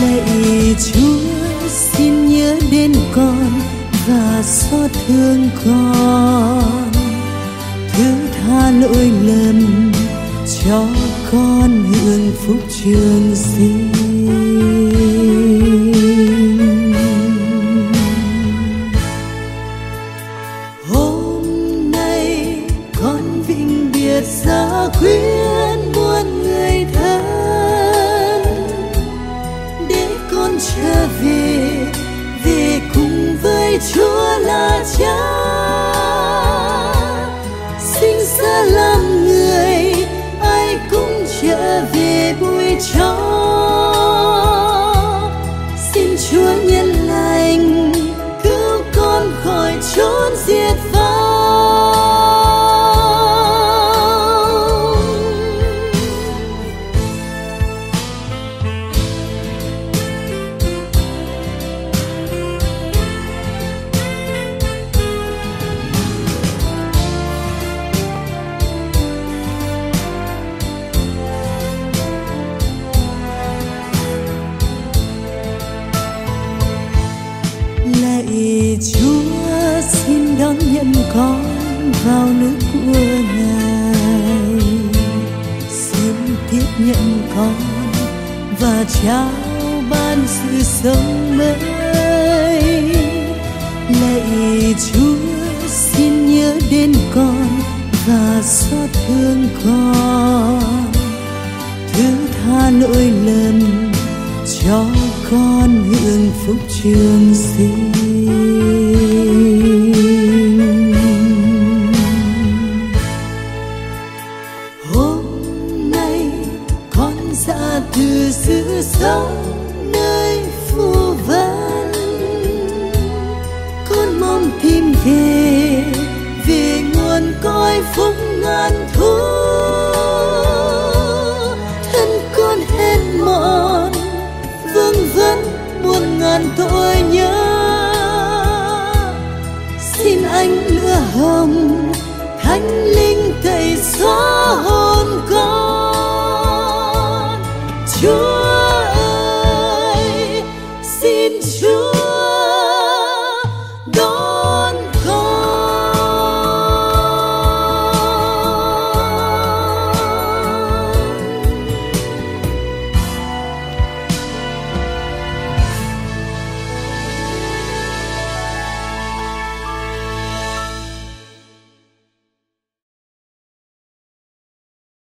S1: Lạy chúa, xin nhớ đến con và xót thương con. Thứ tha lỗi lầm cho con hưởng phúc trường sinh.